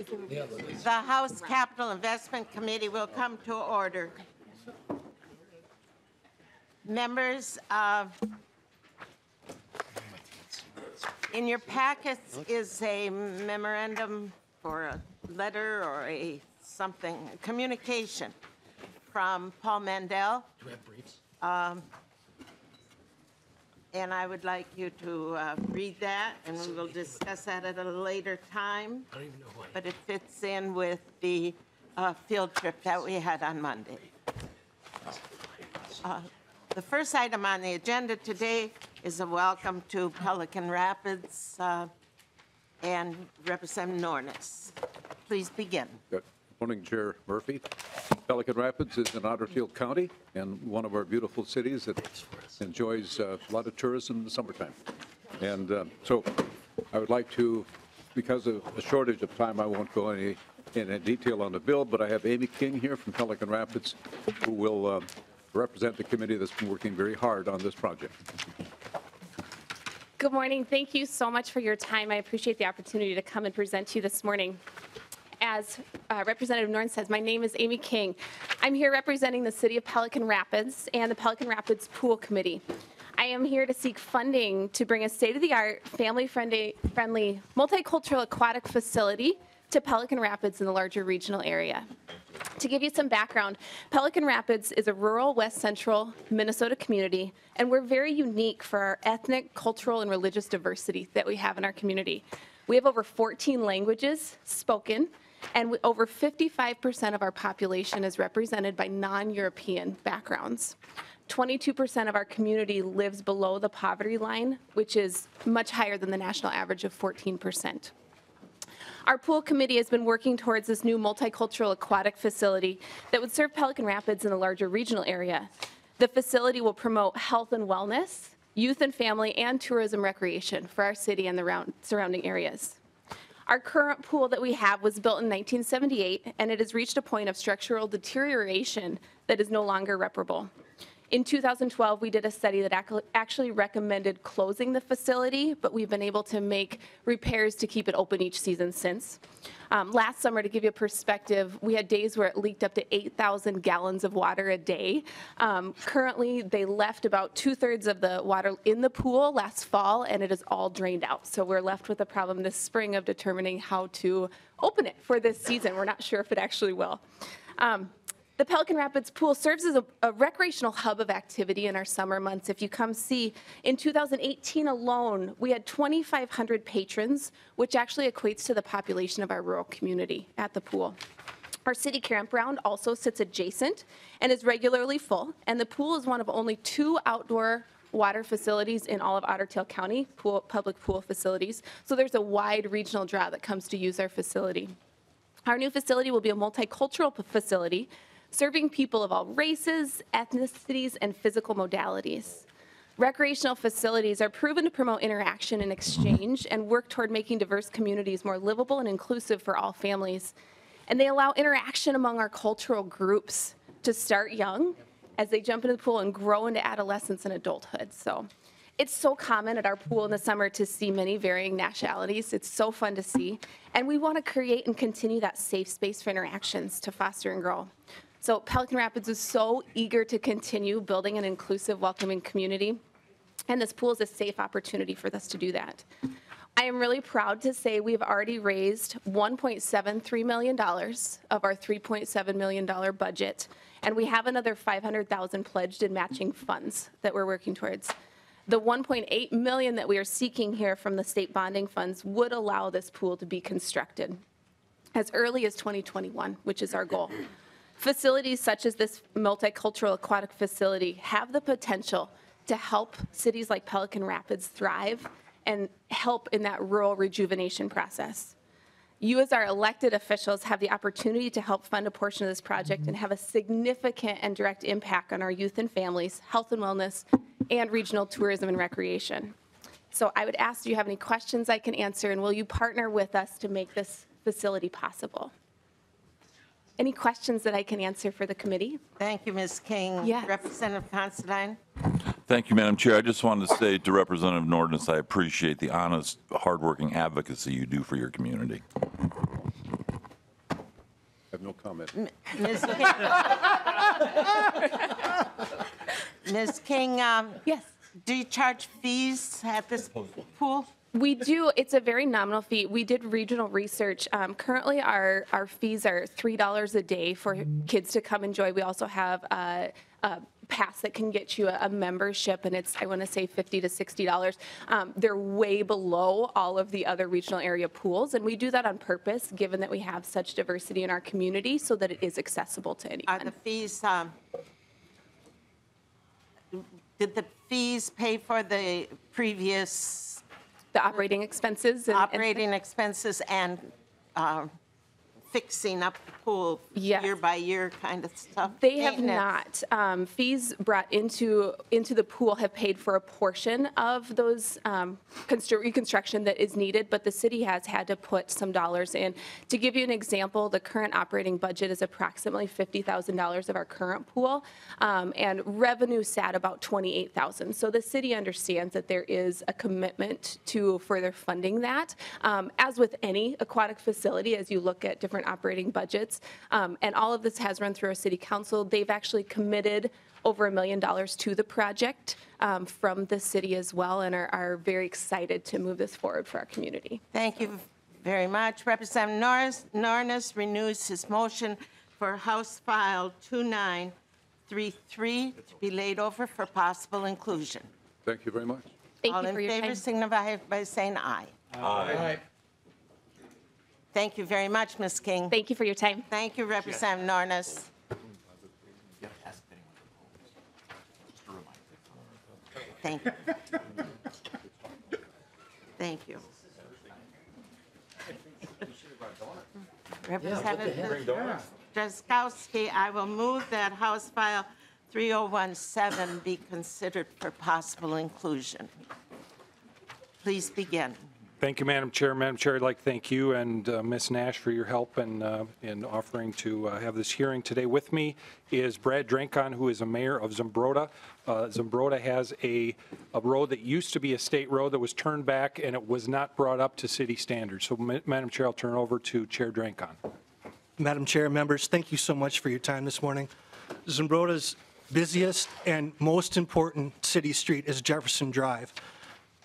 The House Capital Investment Committee will come to order. Members, uh, in your packets is a memorandum or a letter or a something, a communication from Paul Mandel. Do we have briefs? And I would like you to uh, read that, and we will discuss that at a later time. I don't even know who I am. But it fits in with the uh, field trip that we had on Monday. Uh, The first item on the agenda today is a welcome to Pelican Rapids uh, and Representative Nornes. Please begin. Good morning, Chair Murphy. Pelican Rapids is in Otter Tail County and one of our beautiful cities that enjoys uh, a lot of tourism in the summertime. And uh, so I would like to, because of a shortage of time, I won't go any, in detail on the bill, but I have Amy King here from Pelican Rapids who will uh, represent the committee that's been working very hard on this project. Good morning. Thank you so much for your time. I appreciate the opportunity to come and present to you this morning. As uh, Representative Norton says, my name is Amy King. I'm here representing the City of Pelican Rapids and the Pelican Rapids Pool Committee. I am here to seek funding to bring a state-of-the-art, family-friendly, friendly, multicultural aquatic facility to Pelican Rapids in the larger regional area. To give you some background, Pelican Rapids is a rural west central Minnesota community, and we're very unique for our ethnic, cultural, and religious diversity that we have in our community. We have over 14 languages spoken, and over 55% of our population is represented by non-European backgrounds. 22% of our community lives below the poverty line, which is much higher than the national average of 14%. Our pool committee has been working towards this new multicultural aquatic facility that would serve Pelican Rapids in the larger regional area. The facility will promote health and wellness, youth and family, and tourism recreation for our city and the round- surrounding areas. Our current pool that we have was built in 1978, and it has reached a point of structural deterioration that is no longer reparable. In 2012, we did a study that ac- actually recommended closing the facility, but we've been able to make repairs to keep it open each season since. Um, Last summer, to give you a perspective, we had days where it leaked up to 8,000 gallons of water a day. Um, Currently, they left about two-thirds of the water in the pool last fall, and it is all drained out. So we're left with a problem this spring of determining how to open it for this season. We're not sure if it actually will. Um, the Pelican Rapids Pool serves as a, a recreational hub of activity in our summer months. If you come see, in 2018 alone, we had 2,500 patrons, which actually equates to the population of our rural community at the pool. Our city campground also sits adjacent and is regularly full, and the pool is one of only two outdoor water facilities in all of Otter Tail County, pool, public pool facilities. So there's a wide regional draw that comes to use our facility. Our new facility will be a multicultural facility serving people of all races, ethnicities, and physical modalities. Recreational facilities are proven to promote interaction and exchange and work toward making diverse communities more livable and inclusive for all families. And they allow interaction among our cultural groups to start young as they jump into the pool and grow into adolescence and adulthood. So it's so common at our pool in the summer to see many varying nationalities. It's so fun to see. And we want to create and continue that safe space for interactions to foster and grow. So Pelican Rapids is so eager to continue building an inclusive, welcoming community. And this pool is a safe opportunity for us to do that. I am really proud to say we've already raised $1.73 million of our $3.7 million budget, and we have another 500,000 pledged in matching funds that we're working towards. The 1.8 million that we are seeking here from the state bonding funds would allow this pool to be constructed as early as 2021, which is our goal. Facilities such as this multicultural aquatic facility have the potential to help cities like Pelican Rapids thrive and help in that rural rejuvenation process. You, as our elected officials, have the opportunity to help fund a portion of this project and mm-hmm. have a significant and direct impact on our youth and families, health and wellness, and regional tourism and recreation. So I would ask, do you have any questions I can answer, and will you partner with us to make this facility possible? Any questions that I can answer for the committee? Thank you, Ms. King. Yes. Representative Considine? Thank you, Madam Chair. I just wanted to say to Representative Nornes, I appreciate the honest, hardworking advocacy you do for your community. I have no comment. Ms. King. Ms. King, um, Yes. do you charge fees at this pool? We do. It's a very nominal fee. We did regional research. Um, currently, our, our fees are $3 a day for kids to come enjoy. We also have a, a pass that can get you a, a membership, and it's, I want to say, 50 to $60. Um, they're way below all of the other regional area pools, and we do that on purpose, given that we have such diversity in our community, so that it is accessible to anyone. Are the fees, um, did the fees pay for the previous The operating expenses and- and operating expenses and uh, fixing up the pool Yes. year by year kind of stuff? They have Maintenance? not. Um, Fees brought into, into the pool have paid for a portion of those um, constru- reconstruction that is needed, but the city has had to put some dollars in. To give you an example, the current operating budget is approximately $50,000 of our current pool, um, and revenue sat about 28,000. So the city understands that there is a commitment to further funding that. Um, As with any aquatic facility, as you look at different operating budgets, um, and all of this has run through our city council, they've actually committed over a million dollars to the project um, from the city as well, and are, are very excited to move this forward for our community. Thank you very much. Representative Nornes, Nornes renews his motion for House File 2933 to be laid over for possible inclusion. Thank you very much. Thank All you in for your favor time. signify by saying aye. Aye. Thank you very much, Ms. King. Thank you for your time. Thank you, Representative Nornes. Thank you. Thank you. Representative Drazkowski, I will move that House File 3017 be considered for possible inclusion. Please begin. Thank you, Madam Chair. Madam Chair, I'd like to thank you and uh, Ms. Nash for your help in, uh, in offering to uh, have this hearing today. With me is Brad Drenckhahn, who is a mayor of Zumbrota. Uh, has a, a road that used to be a state road that was turned back, and it was not brought up to city standards. So, Ma- Madam Chair, I'll turn over to Chair Drenckhahn. Madam Chair, members, thank you so much for your time this morning. Zumbrota's busiest and most important city street is Jefferson Drive.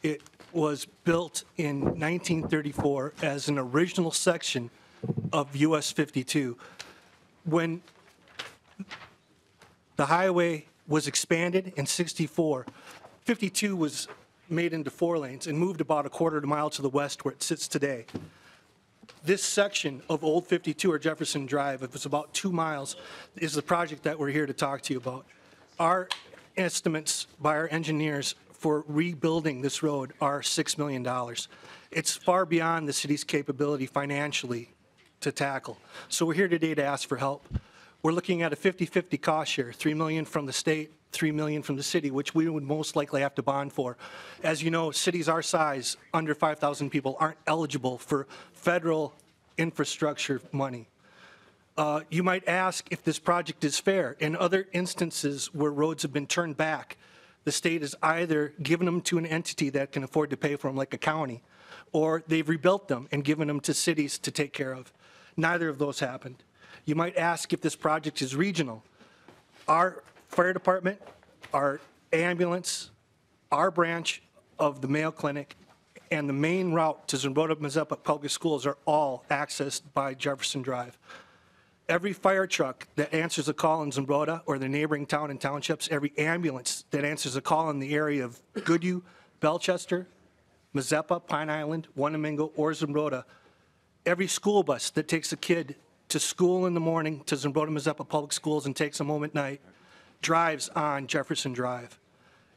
It was built in 1934 as an original section of US 52. When the highway was expanded in 64, 52 was made into four lanes and moved about a quarter of a mile to the west where it sits today this section of Old 52 or Jefferson Drive, if it's about two miles, is the project that we're here to talk to you about. Our estimates by our engineers for rebuilding this road are $6 million. It's far beyond the city's capability financially to tackle. So we're here today to ask for help. We're looking at a 50-50 cost share, 3 million from the state, 3 million from the city, which we would most likely have to bond for. As you know, cities our size, under 5,000 people, aren't eligible for federal infrastructure money. Uh, You might ask if this project is fair. In other instances where roads have been turned back, the state has either given them to an entity that can afford to pay for them, like a county, or they've rebuilt them and given them to cities to take care of. Neither of those happened. You might ask if this project is regional. Our fire department, our ambulance, our branch of the Mayo Clinic, and the main route to Zumbrota Mazeppa Public Schools are all accessed by Jefferson Drive. Every fire truck that answers a call in Zumbrota or the neighboring town and townships, every ambulance that answers a call in the area of Goodhue, Bellechester, Mazeppa, Pine Island, Wanamingo, or Zumbrota, every school bus that takes a kid to school in the morning to Zumbrota Mazeppa Public Schools and takes them home at night drives on Jefferson Drive.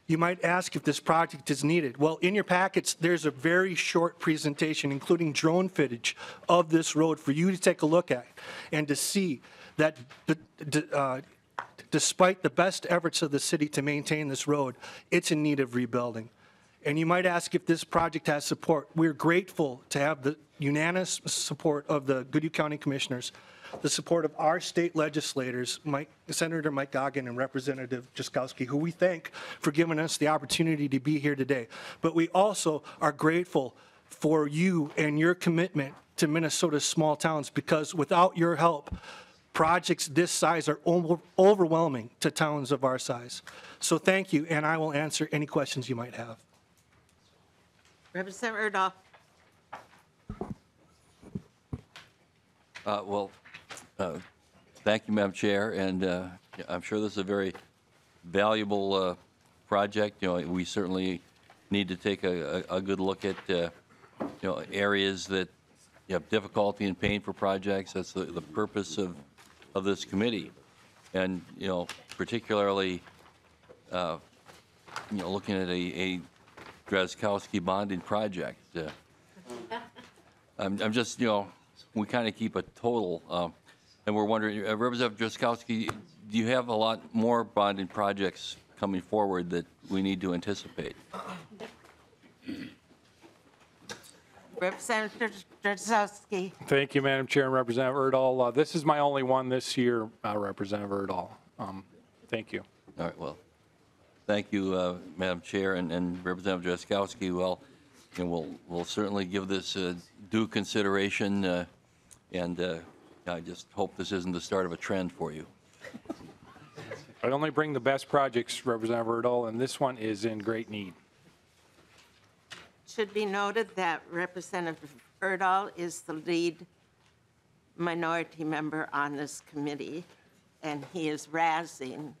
You might ask if this project is needed. Well, in your packets, there's a very short presentation, including drone footage of this road for you to take a look at and to see that uh, despite the best efforts of the city to maintain this road, it's in need of rebuilding. And you might ask if this project has support. We're grateful to have the unanimous support of the Goodhue County Commissioners, the support of our state legislators, Mike, Senator Mike Goggin and Representative Drazkowski, who we thank for giving us the opportunity to be here today. But we also are grateful for you and your commitment to Minnesota's small towns, because without your help, projects this size are overwhelming to towns of our size. So thank you, and I will answer any questions you might have. Representative Urdahl. Uh, Well, uh, thank you, Madam Chair, and uh, I'm sure this is a very valuable uh, project. You know, we certainly need to take a a- a good look at, uh, you know, areas that you have difficulty in paying for projects. That's the the purpose of of this committee. And, you know, particularly, uh, you know, looking at a a Drazkowski bonding project. uh, I'm, I'm just, you know, we kind of keep a total, um, and we're wondering, uh, Representative Drazkowski, do you have a lot more bonding projects coming forward that we need to anticipate? Representative Drazkowski. Thank you, Madam Chair and Representative Urdahl. Uh, This is my only one this year, uh, Representative Urdahl. Um, Thank you. All right, well, thank you, uh, Madam Chair and- and Representative Drazkowski. Well, and we'll, we'll certainly give this uh, due consideration, uh, and uh, I just hope this isn't the start of a trend for you. I only bring the best projects, Representative Urdahl, and this one is in great need. Should be noted that Representative Urdahl is the lead minority member on this committee, and he is razzing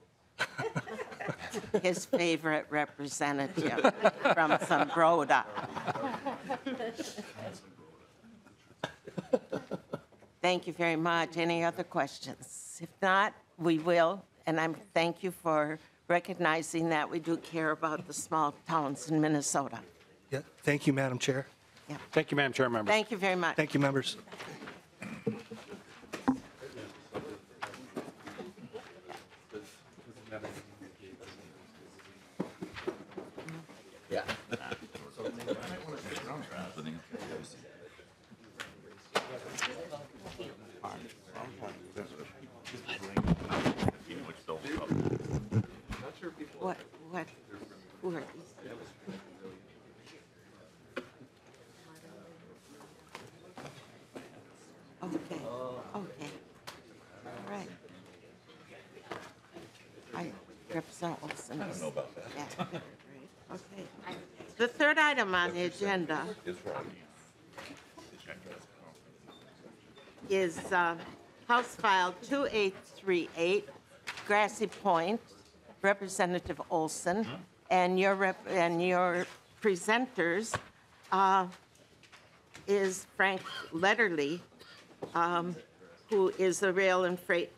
his favorite representative from Zumbrota. Thank you very much. Any other questions? If not, we will, and I'm, thank you for recognizing that we do care about the small towns in Minnesota. Yeah, thank you, Madam Chair. Yeah. Thank you, Madam Chair, members. Thank you very much. Thank you, members. What, what, who are these? Okay, okay, all right. I represent Olson. I don't know about that. Okay. The third item on the agenda is uh, House File 2838, Grassy Point, Representative Olson, and your, rep- and your presenters uh, is Frank Loetterle, um, who is the Rail and Freight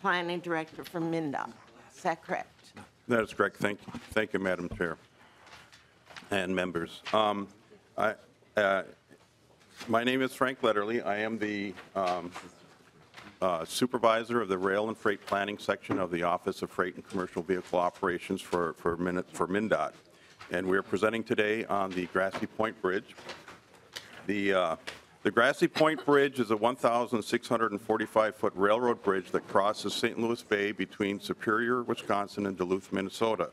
Planning Director for MnDOT. Is that correct? That is correct. Thank you, thank you, Madam Chair and members. Um, I, uh, My name is Frank Loetterle. I am the um, uh, supervisor of the Rail and Freight Planning Section of the Office of Freight and Commercial Vehicle Operations for for Min- for MnDOT. And we're presenting today on the Grassy Point Bridge. The, uh, the Grassy Point Bridge is a 1,645-foot railroad bridge that crosses St. Louis Bay between Superior, Wisconsin and Duluth, Minnesota.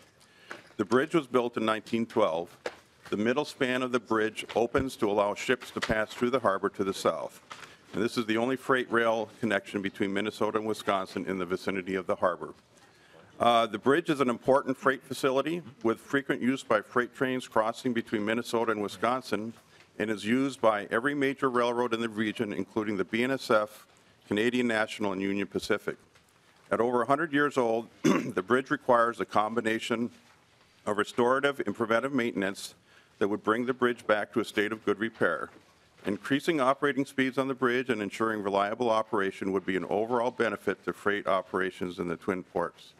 The bridge was built in 1912. The middle span of the bridge opens to allow ships to pass through the harbor to the south. And this is the only freight rail connection between Minnesota and Wisconsin in the vicinity of the harbor. Uh, The bridge is an important freight facility with frequent use by freight trains crossing between Minnesota and Wisconsin and is used by every major railroad in the region, including the BNSF, Canadian National, and Union Pacific. At over 100 years old, the bridge requires a combination of restorative and preventive maintenance that would bring the bridge back to a state of good repair. Increasing operating speeds on the bridge and ensuring reliable operation would be an overall benefit to freight operations in the Twin Ports.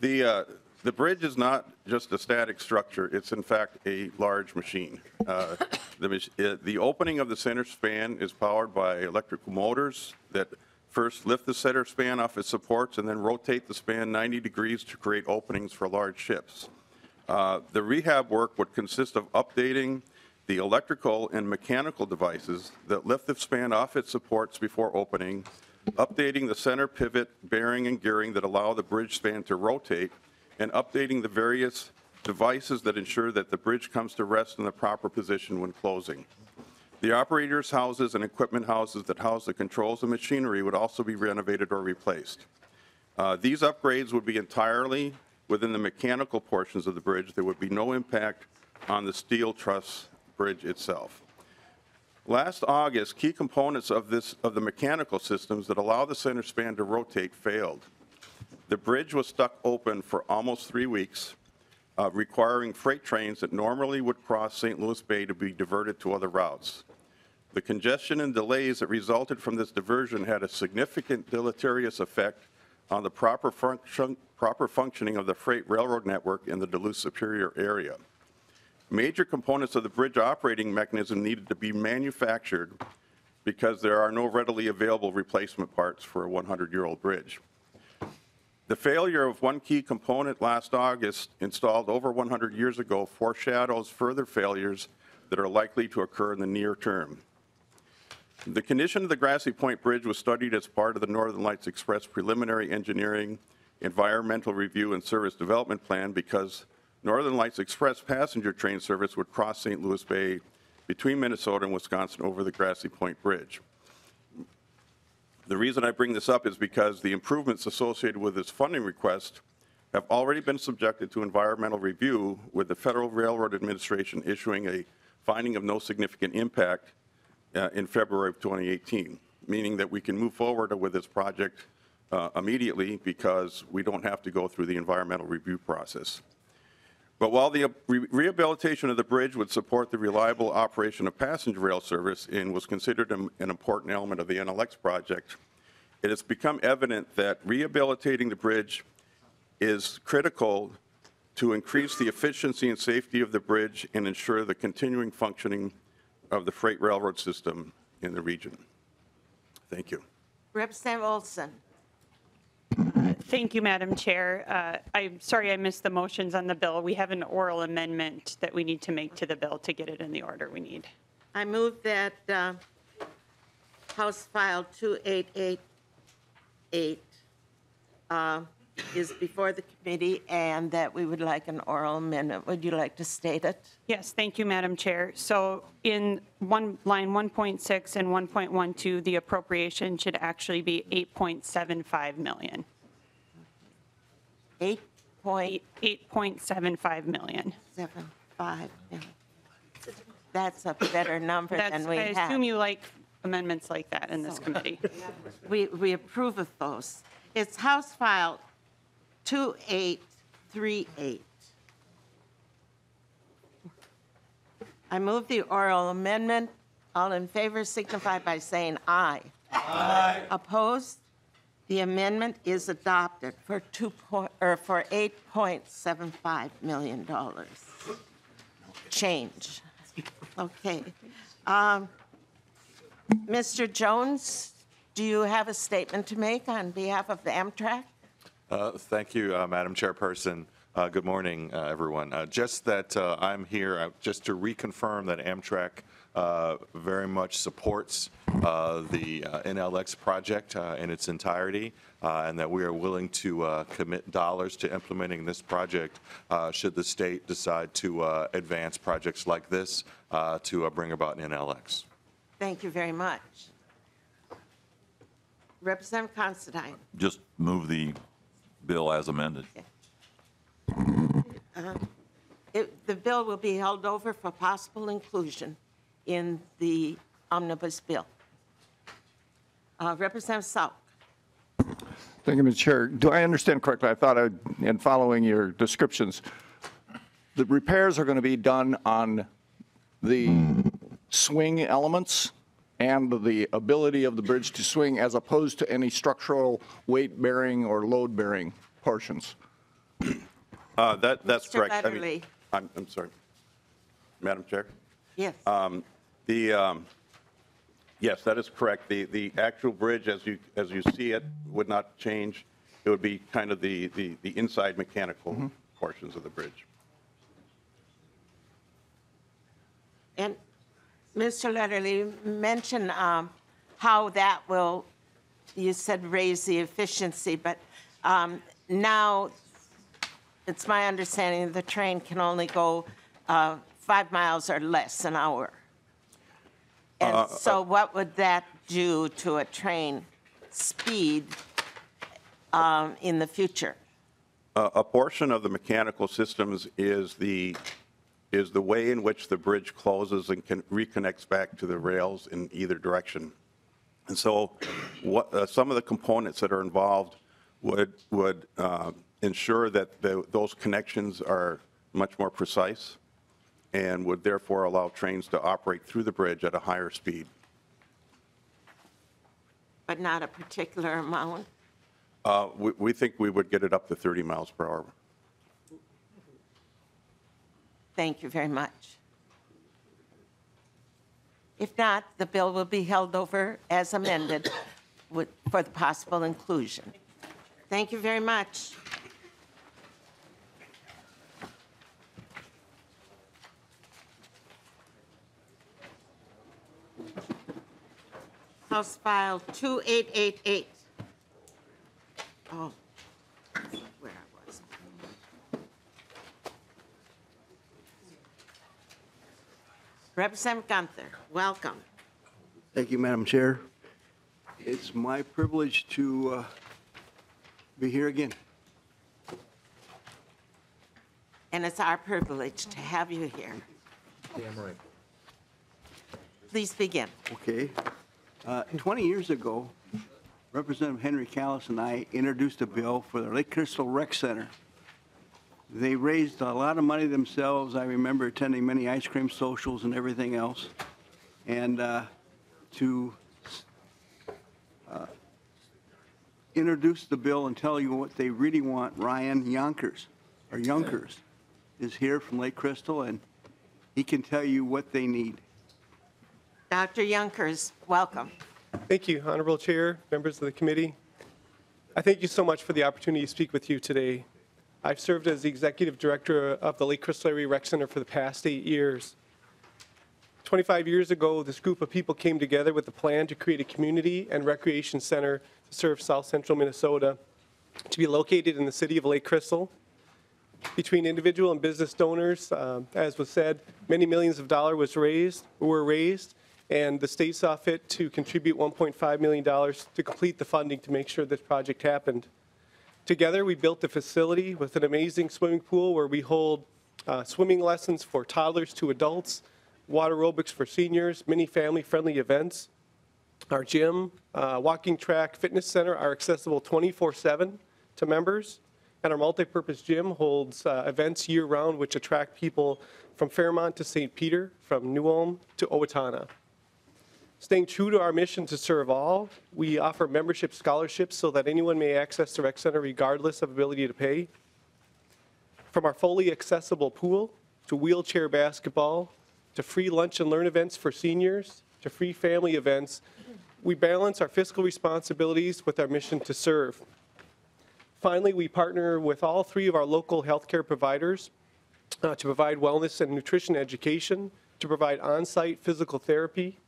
The, uh, the bridge is not just a static structure, it's in fact a large machine. Uh, The, uh, the opening of the center span is powered by electrical motors that first lift the center span off its supports and then rotate the span 90 degrees to create openings for large ships. Uh, The rehab work would consist of updating the electrical and mechanical devices that lift the span off its supports before opening, updating the center pivot, bearing, and gearing that allow the bridge span to rotate, and updating the various devices that ensure that the bridge comes to rest in the proper position when closing. The operators' houses and equipment houses that house the controls and machinery would also be renovated or replaced. Uh, These upgrades would be entirely within the mechanical portions of the bridge. There would be no impact on the steel truss bridge itself. Last August, key components of this, of the mechanical systems that allow the center span to rotate failed. The bridge was stuck open for almost three weeks, uh, requiring freight trains that normally would cross St. Louis Bay to be diverted to other routes. The congestion and delays that resulted from this diversion had a significant deleterious effect on the proper proper functioning of the freight railroad network in the Duluth Superior area. Major components of the bridge operating mechanism needed to be manufactured because there are no readily available replacement parts for a 100-year-old bridge. The failure of one key component last August, installed over 100 years ago, foreshadows further failures that are likely to occur in the near term. The condition of the Grassy Point Bridge was studied as part of the Northern Lights Express preliminary engineering, environmental review, and service development plan because Northern Lights Express passenger train service would cross St. Louis Bay between Minnesota and Wisconsin over the Grassy Point Bridge. The reason I bring this up is because the improvements associated with this funding request have already been subjected to environmental review, with the Federal Railroad Administration issuing a finding of no significant impact uh, in February of 2018, meaning that we can move forward with this project uh, immediately because we don't have to go through the environmental review process. But while the re- rehabilitation of the bridge would support the reliable operation of passenger rail service and was considered an an important element of the NLX project, it has become evident that rehabilitating the bridge is critical to increase the efficiency and safety of the bridge and ensure the continuing functioning of the freight railroad system in the region. Thank you. Representative Olson. Thank you, Madam Chair. Uh, I'm sorry I missed the motions on the bill. We have an oral amendment that we need to make to the bill to get it in the order we need. I move that uh, House File 2888 uh, is before the committee and that we would like an oral amendment. Would you like to state it? Yes, thank you, Madam Chair. So in one, line 1.6 and 1.12, the appropriation should actually be 8.75 million. 8.75 Eight- 8.75 million. million. That's a better number That's, than we I have. assume you like amendments like that in this committee. We, we approve of those. It's House File 2838. I move the oral amendment. All in favor signify by saying aye. Aye. Opposed? The amendment is adopted for 2 point, or for $8.75 million. Change. Okay. Um, Mr. Jones, do you have a statement to make on behalf of Amtrak? Uh, Thank you, uh, Madam Chairperson. Uh, Good morning, uh, everyone. Uh, Just that uh, I'm here, uh, just to reconfirm that Amtrak uh, very much supports uh, the uh, NLX project uh, in its entirety, uh, and that we are willing to uh, commit dollars to implementing this project uh, should the state decide to uh, advance projects like this uh, to uh, bring about NLX. Thank you very much. Representative Considine. Just move the bill as amended. It- The bill will be held over for possible inclusion in the omnibus bill. Uh, Representative Salk. Thank you, Mr. Chair. Do I understand correctly? I thought, I- in following your descriptions, the repairs are going to be done on the swing elements and the ability of the bridge to swing as opposed to any structural weight-bearing or load-bearing portions? Uh, That, that's Mr. correct. I mean, I'm, I'm, sorry. Madam Chair? Yes. The, um, yes, that is correct. The, the actual bridge, as you, as you see it, would not change. It would be kind of the, the, the inside mechanical portions of the bridge. And Mr. Loetterle, mentioned um, how that will, you said raise the efficiency, but um, now it's my understanding the train can only go uh, five miles or less an hour. And so what would that do to a train speed um, in the future? A portion of the mechanical systems is the, is the way in which the bridge closes and can reconnects back to the rails in either direction. And so what, uh, some of the components that are involved would, would uh, ensure that the- those connections are much more precise and would therefore allow trains to operate through the bridge at a higher speed. But not a particular amount? Uh, We we think we would get it up to 30 miles per hour. Thank you very much. If not, the bill will be held over as amended with- for the possible inclusion. Thank you very much. House File 2888. Oh, where I was. Representative Gunther, welcome. Thank you, Madam Chair. It's my privilege to uh, be here again. And it's our privilege to have you here. Damn right. Please begin. Okay. Uh, 20 years ago, Representative Henry Kalis and I introduced a bill for the Lake Crystal Rec Center. They raised a lot of money themselves. I remember attending many ice cream socials and everything else. And uh, to uh, introduce the bill and tell you what they really want, Ryan Yonkers, or Yonkers, is here from Lake Crystal, and he can tell you what they need. Dr. Yonkers, welcome. Thank you, Honorable Chair, members of the committee. I thank you so much for the opportunity to speak with you today. I've served as the Executive Director of the Lake Crystal Area Rec Center for the past eight years. 25 years ago, this group of people came together with a plan to create a community and recreation center to serve south central Minnesota, to be located in the city of Lake Crystal. Between individual and business donors, um, as was said, many millions of dollars was raised, were raised, and the state saw fit to contribute $1.5 million to complete the funding to make sure this project happened. Together, we built a facility with an amazing swimming pool where we hold uh, swimming lessons for toddlers to adults, water aerobics for seniors, many family-friendly events. Our gym, uh, walking track, fitness center are accessible 24/7 to members, and our multi-purpose gym holds uh, events year-round which attract people from Fairmont to St. Peter, from New Ulm to Owatonna. Staying true to our mission to serve all, we offer membership scholarships so that anyone may access the rec center regardless of ability to pay. From our fully accessible pool to wheelchair basketball to free lunch and learn events for seniors to free family events, we balance our fiscal responsibilities with our mission to serve. Finally, we partner with all three of our local healthcare providers uh, to provide wellness and nutrition education, to provide on-site physical therapy,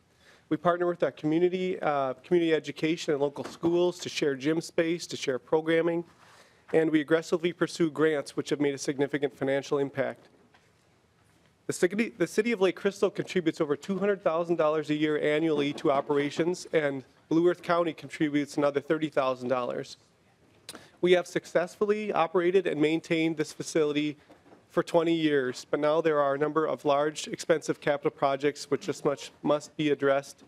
we partner with our community, uh, community education and local schools to share gym space, to share programming, and we aggressively pursue grants which have made a significant financial impact. The city, the city of Lake Crystal contributes over $200,000 a year annually to operations, and Blue Earth County contributes another $30,000. We have successfully operated and maintained this facility for 20 years, but now there are a number of large, expensive capital projects which just much must be addressed.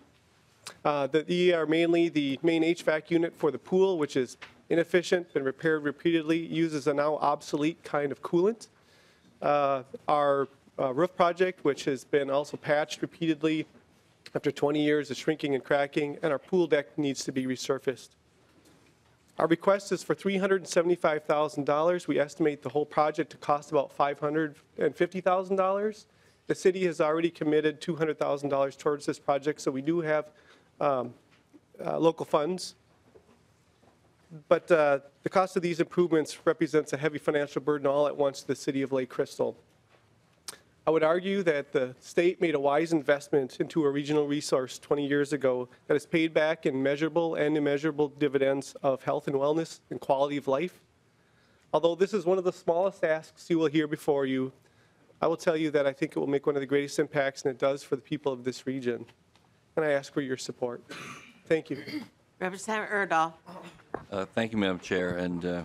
Uh, the, these are mainly the main HVAC unit for the pool, which is inefficient, been repaired repeatedly, uses a now obsolete kind of coolant. Uh, our uh, roof project, which has been also patched repeatedly after 20 years of shrinking and cracking, and our pool deck needs to be resurfaced. Our request is for $375,000. We estimate the whole project to cost about $550,000. The city has already committed $200,000 towards this project, so we do have um, uh, local funds. But uh, the cost of these improvements represents a heavy financial burden all at once to the city of Lake Crystal. I would argue that the state made a wise investment into a regional resource 20 years ago that has paid back in measurable and immeasurable dividends of health and wellness and quality of life. Although this is one of the smallest asks you will hear before you, I will tell you that I think it will make one of the greatest impacts, and it does for the people of this region. and I ask for your support. Thank you. Representative Urdahl. Uh, Thank you, Madam Chair, and uh,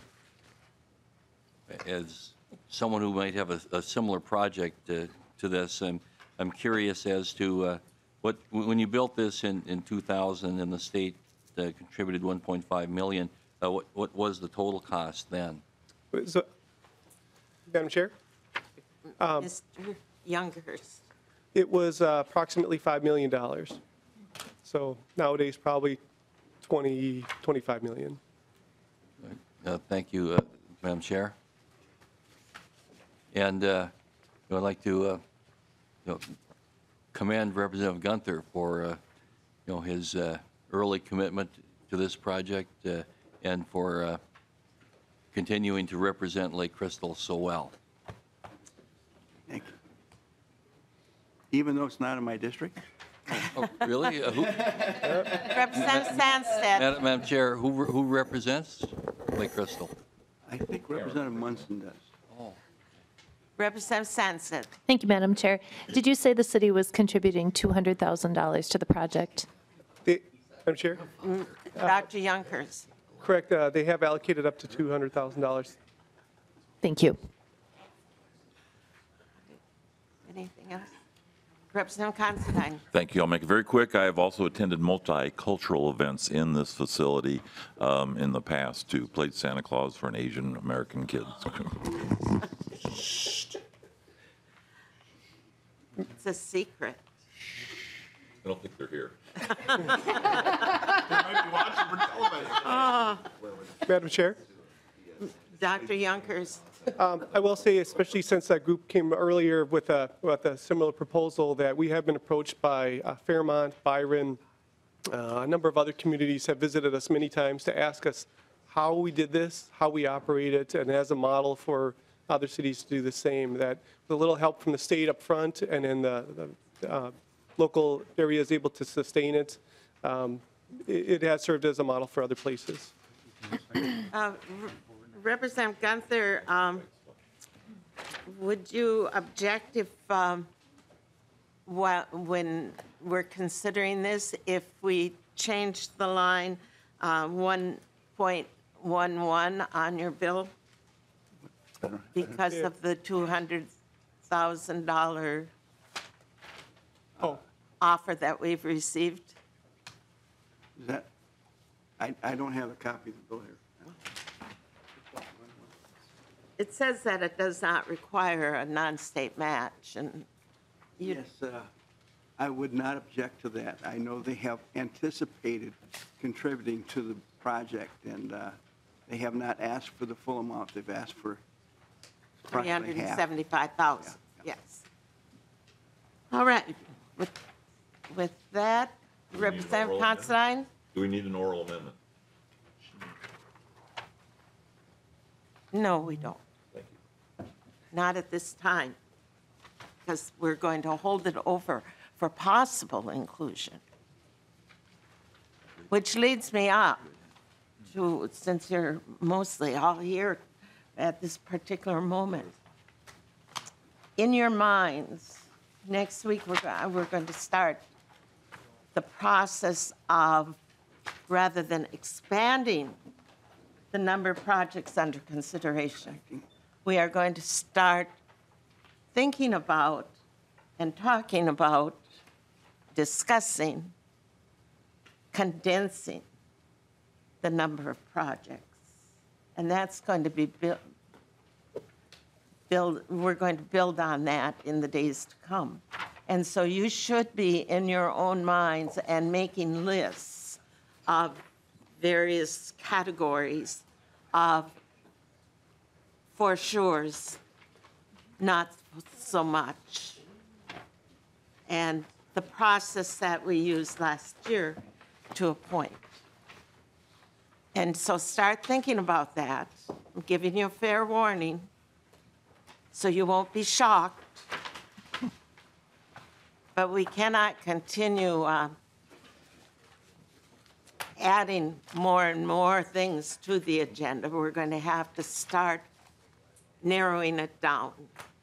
as someone who might have a a similar project uh, to this, I'm I'm curious as to uh, what, when you built this in in 2000 and the state uh, contributed 1.5 million, uh, what what was the total cost then? So, Madam Chair, Mr. Youngers. it was uh, approximately $5 million. So nowadays, probably 20, 25 million. Uh, Thank you, uh, Madam Chair. And uh, I'd like to, uh, you know, commend Representative Gunther for, uh, you know, his uh, early commitment to this project uh, and for uh, continuing to represent Lake Crystal so well. Thank you. Even though it's not in my district? Oh, Really? Uh, who- Representative Sandstede. Madam Madam Chair, who who represents Lake Crystal? I think Representative Munson does. Representative Sandstede. Thank you, Madam Chair. Did you say the city was contributing $200,000 to the project? The- Madam Chair, Dr. Youngers. correct, uh, they have allocated up to $200,000. Thank you. Anything else? Representative Considine. Thank you. I'll make it very quick. I have also attended multicultural events in this facility um, in the past too. Played Santa Claus for an Asian American kid. It's a secret. I don't think they're here. Madam Chair? Dr. Youngers. Um, I will say, especially since that group came earlier with a, with a similar proposal, that we have been approached by uh, Fairmont, Byron, uh, a number of other communities have visited us many times to ask us how we did this, how we operate it, and as a model for other cities to do the same, that with a little help from the state up front and then the, the uh, local area is able to sustain it, um, it it has served as a model for other places. Uh, Re- Representative Gunther, um, would you object if, um, when we're considering this, if we change the line uh, 1.11 on your bill because of the $200,000 Oh, offer that we've received? Is that, I, I don't have a copy of the bill here. It says that it does not require a non-state match, and you, Yes, uh, I would not object to that. I know they have anticipated contributing to the project, and uh, they have not asked for the full amount. They've asked for approximately half. 375,000, yes. All right, with, with that, Representative oral Considine? Do we need an oral amendment? No, we don't. Thank you. Not at this time, because we're going to hold it over for possible inclusion. Which leads me up to, since you're mostly all here at this particular moment, in your minds, next week, we're, we're going to start the process of, rather than expanding the number of projects under consideration, we are going to start thinking about and talking about discussing condensing the number of projects. And that's going to be built, build, we're going to build on that in the days to come. And so you should be in your own minds and making lists of various categories of for sures, not so much. And the process that we used last year to appoint. And so start thinking about that. I'm giving you a fair warning, so you won't be shocked. But we cannot continue uh, adding more and more things to the agenda. We're going to have to start narrowing it down.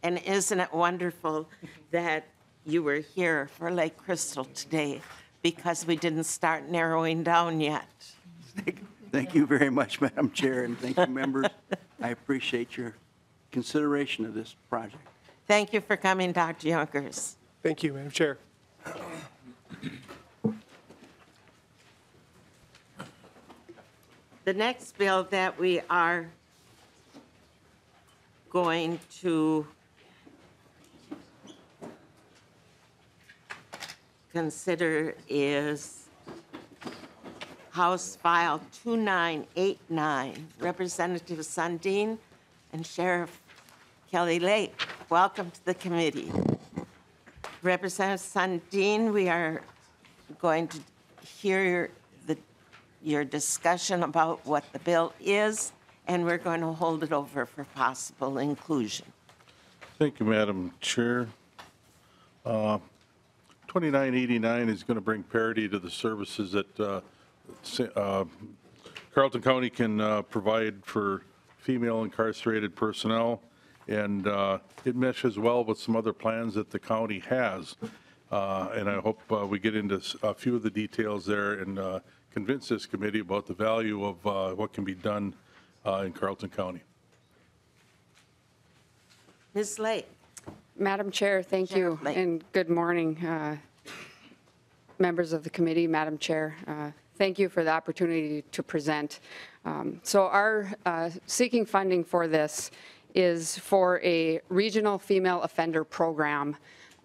And isn't it wonderful that you were here for Lake Crystal today because we didn't start narrowing down yet. Thank you very much, Madam Chair, and thank you, members. I appreciate your consideration of this project. Thank you for coming, Dr. Yonkers. Thank you, Madam Chair. The next bill that we are going to consider is House File 2989, Representative Sundin and Sheriff Kelly Lake. Welcome to the committee. Representative Sundin, we are going to hear the, your discussion about what the bill is, and we're going to hold it over for possible inclusion. Thank you, Madam Chair. Uh, 2989 is going to bring parity to the services that uh, uh, Carlton County can uh, provide for female incarcerated personnel, and uh, it meshes well with some other plans that the county has. Uh, And I hope uh, we get into a few of the details there and uh, convince this committee about the value of uh, what can be done uh, in Carlton County. Ms. Lake? Madam Chair, thank you, Lake. and good morning, uh, members of the committee, Madam Chair. Uh, Thank you for the opportunity to present. Um, So our uh, seeking funding for this is for a regional female offender program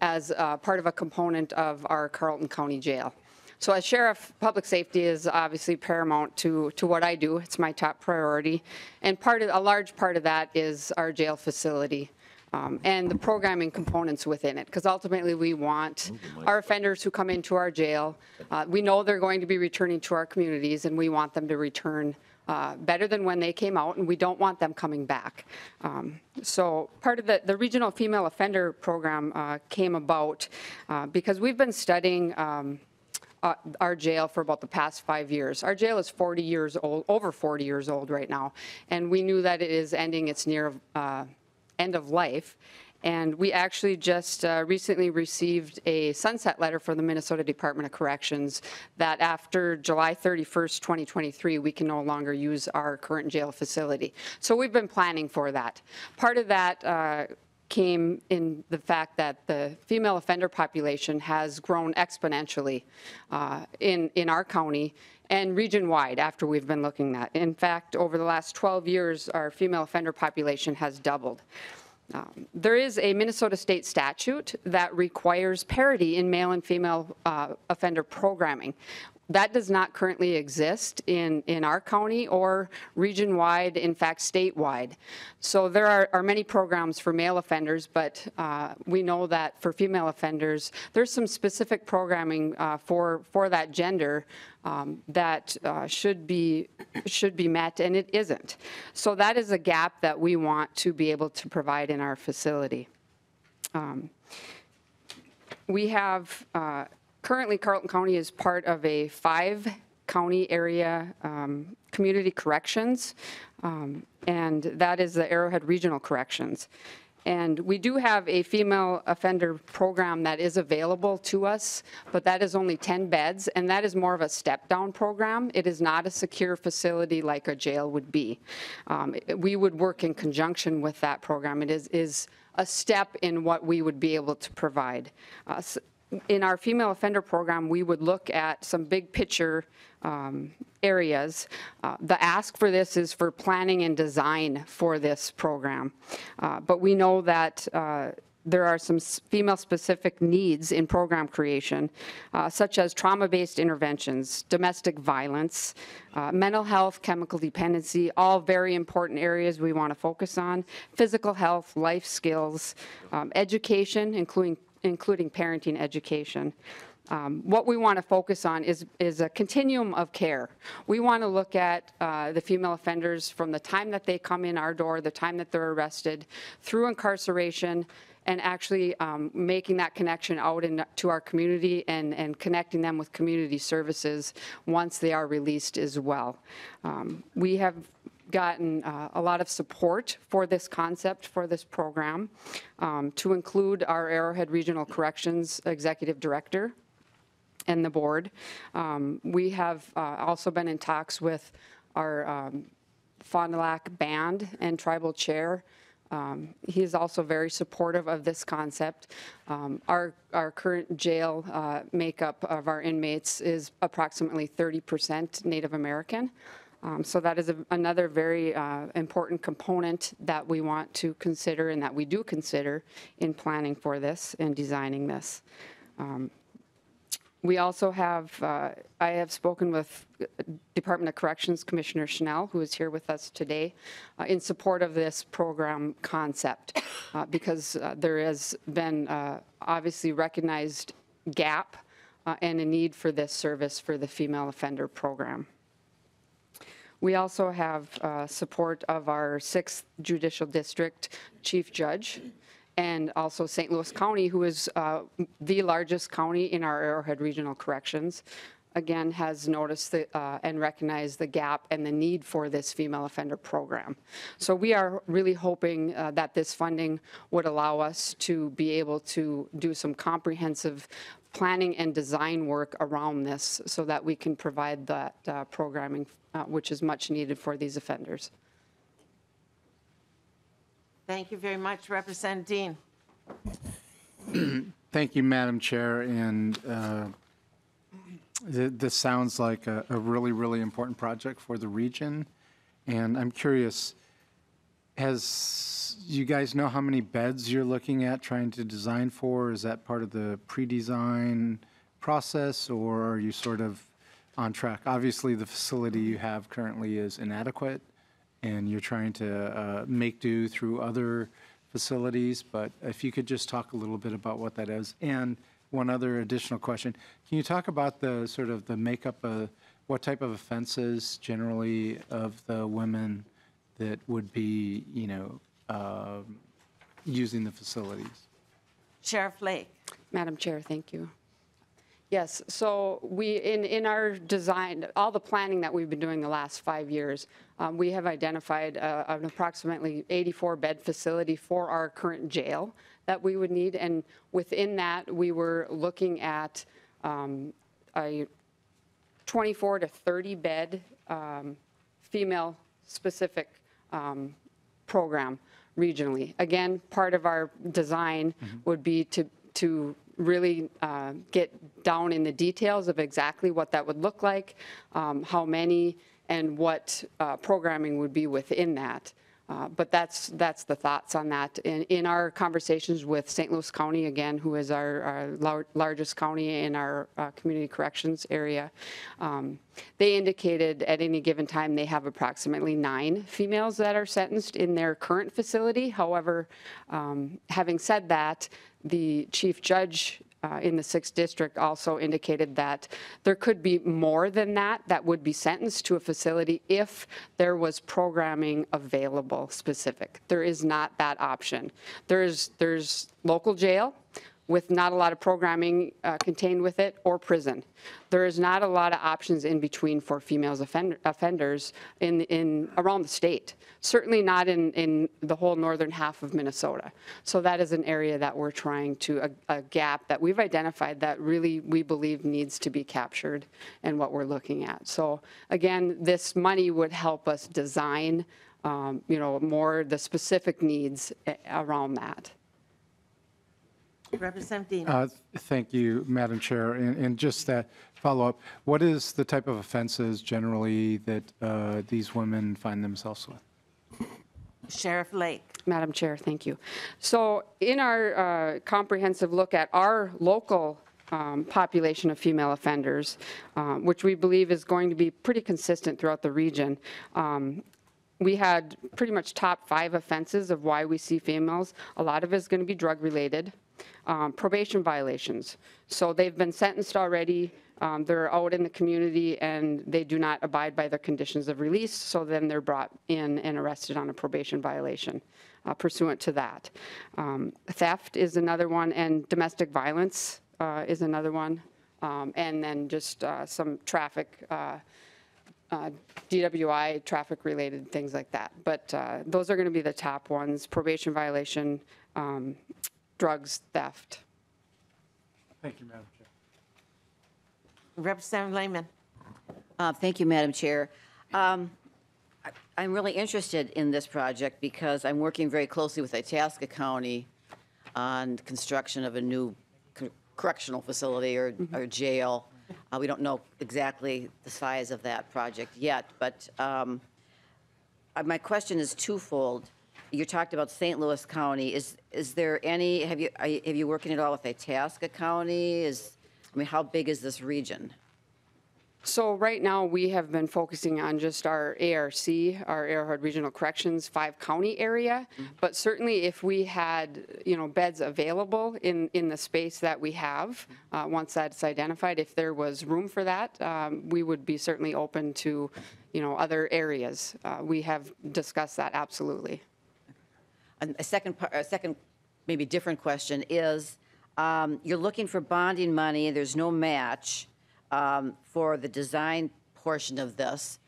as uh, part of a component of our Carlton County Jail. So as sheriff, public safety is obviously paramount to, to what I do. It's my top priority. And part of, a large part of that is our jail facility um, and the programming components within it. Because ultimately, we want our offenders who come into our jail, uh, we know they're going to be returning to our communities, and we want them to return uh, better than when they came out, and we don't want them coming back. Um, So part of the, the Regional Female Offender Program uh, came about uh, because we've been studying um, uh, our jail for about the past five years. Our jail is 40 years old, over 40 years old right now, and we knew that it is ending its near uh, end of life. And we actually just uh, recently received a sunset letter from the Minnesota Department of Corrections that after July 31st, 2023, we can no longer use our current jail facility. So we've been planning for that. Part of that uh, came in the fact that the female offender population has grown exponentially uh, in, in our county and region-wide after we've been looking at. In fact, over the last 12 years, our female offender population has doubled. Um, There is a Minnesota state statute that requires parity in male and female uh, offender programming. That does not currently exist in, in our county or region-wide, in fact, statewide. So there are, are many programs for male offenders, but uh, we know that for female offenders, there's some specific programming uh, for, for that gender um, that uh, should be, should be met, and it isn't. So that is a gap that we want to be able to provide in our facility. Um, We have, uh, currently Carlton County is part of a five-county area um, community corrections, um, and that is the Arrowhead Regional Corrections. And we do have a female offender program that is available to us, but that is only 10 beds, and that is more of a step-down program. It is not a secure facility like a jail would be. Um, it- We would work in conjunction with that program. It is, is a step in what we would be able to provide. Uh, In our female offender program, we would look at some big picture um, areas. Uh, The ask for this is for planning and design for this program. Uh, But we know that uh, there are some female-specific needs in program creation, uh, such as trauma-based interventions, domestic violence, uh, mental health, chemical dependency, all very important areas we want to focus on, physical health, life skills, um, education, including, including parenting education. Um, What we want to focus on is, is a continuum of care. We want to look at uh, the female offenders from the time that they come in our door, the time that they're arrested, through incarceration, and actually um, making that connection out into our community and, and connecting them with community services once they are released as well. Um, We have gotten uh, a lot of support for this concept, for this program, um, to include our Arrowhead Regional Corrections Executive Director, and the board. Um, We have uh, also been in talks with our um, Fond du Lac Band and Tribal Chair. Um, He is also very supportive of this concept. Um, Our, our current jail uh, makeup of our inmates is approximately 30% Native American. Um, So that is a- another very uh, important component that we want to consider and that we do consider in planning for this and designing this. Um, we also have, uh, I have spoken with Department of Corrections Commissioner Schnell, who is here with us today, uh, in support of this program concept, uh, because uh, there has been uh, obviously recognized gap uh, and a need for this service for the female offender program. We also have uh, support of our 6th Judicial District Chief Judge, and also St. Louis County, who is uh, the largest county in our Arrowhead Regional Corrections, again, has noticed the, uh, and recognized the gap and the need for this female offender program. So we are really hoping uh, that this funding would allow us to be able to do some comprehensive planning and design work around this so that we can provide that uh, programming, uh, which is much needed for these offenders. Thank you very much, Representative Dean. Thank you, Madam Chair, and uh, th- this sounds like a a really, really important project for the region, and I'm curious, has, you guys know how many beds you're looking at trying to design for? Is that part of the pre-design process, or are you sort of on track? Obviously, the facility you have currently is inadequate, and you're trying to uh, make do through other facilities, but if you could just talk a little bit about what that is. And one other additional question, can you talk about the sort of the makeup of, what type of offenses generally of the women that would be, you know, um, using the facilities? Sheriff Lake. Madam Chair, thank you. Yes, so we, in, in our design, all the planning that we've been doing the last five years, um, we have identified uh, an approximately 84-bed facility for our current jail that we would need. And within that, we were looking at um, a 24 to 30-bed female-specific um, program regionally. Again, part of our design would be to, to really uh, get down in the details of exactly what that would look like, um, how many, and what uh, programming would be within that. Uh, But that's, that's the thoughts on that. In, in our conversations with St. Louis County, again, who is our, our lar- largest county in our uh, community corrections area, um, they indicated at any given time they have approximately nine females that are sentenced in their current facility. However, um, having said that, the chief judge uh, in the 6th District also indicated that there could be more than that that would be sentenced to a facility if there was programming available specific. There is not that option. There's, there's local jail with not a lot of programming uh, contained with it, or prison. There is not a lot of options in between for females offend- offenders in, in, around the state. Certainly not in, in the whole northern half of Minnesota. So that is an area that we're trying to, a, a gap that we've identified that really we believe needs to be captured and what we're looking at. So again, this money would help us design, um, you know, more the specific needs eh, around that. Representative Dean. Uh, Thank you, Madam Chair. And and just that follow-up, what is the type of offenses generally that uh, these women find themselves with? Sheriff Lake. Madam Chair, thank you. So in our uh, comprehensive look at our local um, population of female offenders, um, which we believe is going to be pretty consistent throughout the region, um, we had pretty much top five offenses of why we see females. A lot of it is going to be drug-related. Um, Probation violations. So they've been sentenced already. Um, They're out in the community and they do not abide by their conditions of release. So then they're brought in and arrested on a probation violation uh, pursuant to that. Um, Theft is another one and domestic violence uh, is another one. Um, And then just uh, some traffic uh, uh, DWI, traffic-related things like that. But uh, those are going to be the top ones, probation violation, um, drugs, theft. Thank you, Madam Chair. Representative Layman. Uh, Thank you, Madam Chair. Um, I- I'm really interested in this project because I'm working very closely with Itasca County on construction of a new co- correctional facility or or jail. Uh, We don't know exactly the size of that project yet, but um, uh, my question is twofold. You talked about St. Louis County. Is, is there any, have you, are you- have you working at all with Itasca County? Is, I mean, how big is this region? So right now, we have been focusing on just our ARC, our Arrowhead Regional Corrections five-county area. But certainly, if we had, you know, beds available in, in the space that we have, uh, once that's identified, if there was room for that, um, we would be certainly open to, you know, other areas. Uh, We have discussed that, absolutely. And A second, par- a second, maybe different question is, um, you're looking for bonding money, there's no match um, for the design portion of this.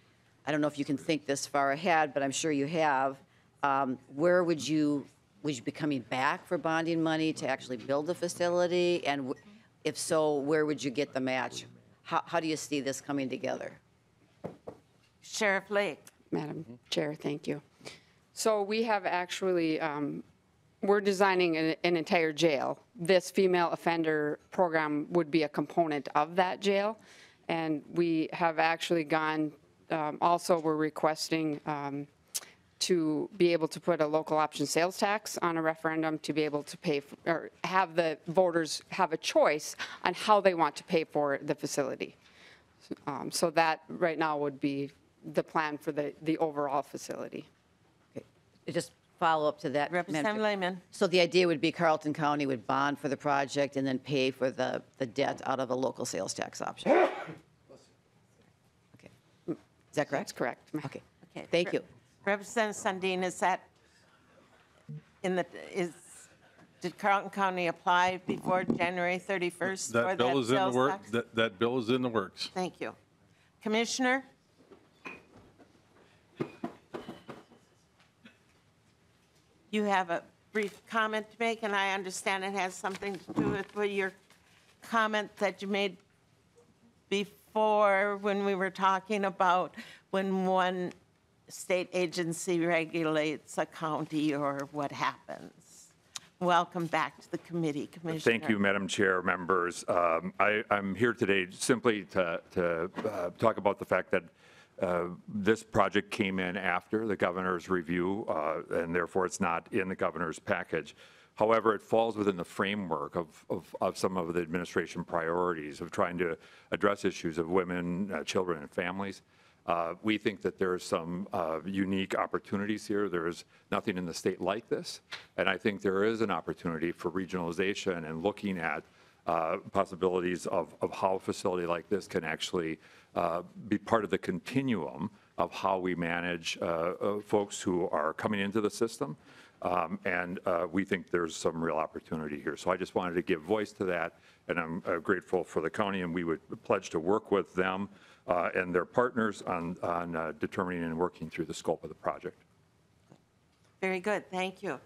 I don't know if you can think this far ahead, but I'm sure you have. Um, Where would you, would you be coming back for bonding money to actually build the facility? And w- if so, where would you get the match? How, how do you see this coming together? Sheriff Lake. Madam Chair, thank you. So we have actually, um, we're designing an an entire jail. This female offender program would be a component of that jail. And we have actually gone, um, also, we're requesting um, to be able to put a local option sales tax on a referendum to be able to pay, f- or have the voters have a choice on how they want to pay for the facility. Um, So that, right now, would be the plan for the, the overall facility. Just follow up to that. Madam Representative Chair. Layman. So the idea would be Carlton County would bond for the project and then pay for the, the debt out of a local sales tax option? Okay. Is that correct? That's correct. Okay, Okay. thank you. Representative Sundin, is that in the, is, did Carlton County apply before January 31st for That that bill is in the sales work, tax? that, that bill is in the works. Thank you. Commissioner? You have a brief comment to make, and I understand it has something to do with your comment that you made before when we were talking about when one state agency regulates a county or what happens. Welcome back to the committee, Commissioner. Thank you, Madam Chair, members. Um, I, I'm here today simply to, to uh, talk about the fact that uh, this project came in after the governor's review, uh, and therefore it's not in the governor's package. However, it falls within the framework of, of, of some of the administration priorities of trying to address issues of women, uh, children, and families. Uh, We think that there are some uh, unique opportunities here. There is nothing in the state like this. And I think there is an opportunity for regionalization and looking at uh, possibilities of, of how a facility like this can actually uh, be part of the continuum of how we manage uh, uh, folks who are coming into the system. Um, And uh, we think there's some real opportunity here. So I just wanted to give voice to that, and I'm grateful for the county, and we would pledge to work with them and their partners on, on determining and working through the scope of the project. Very good, thank you.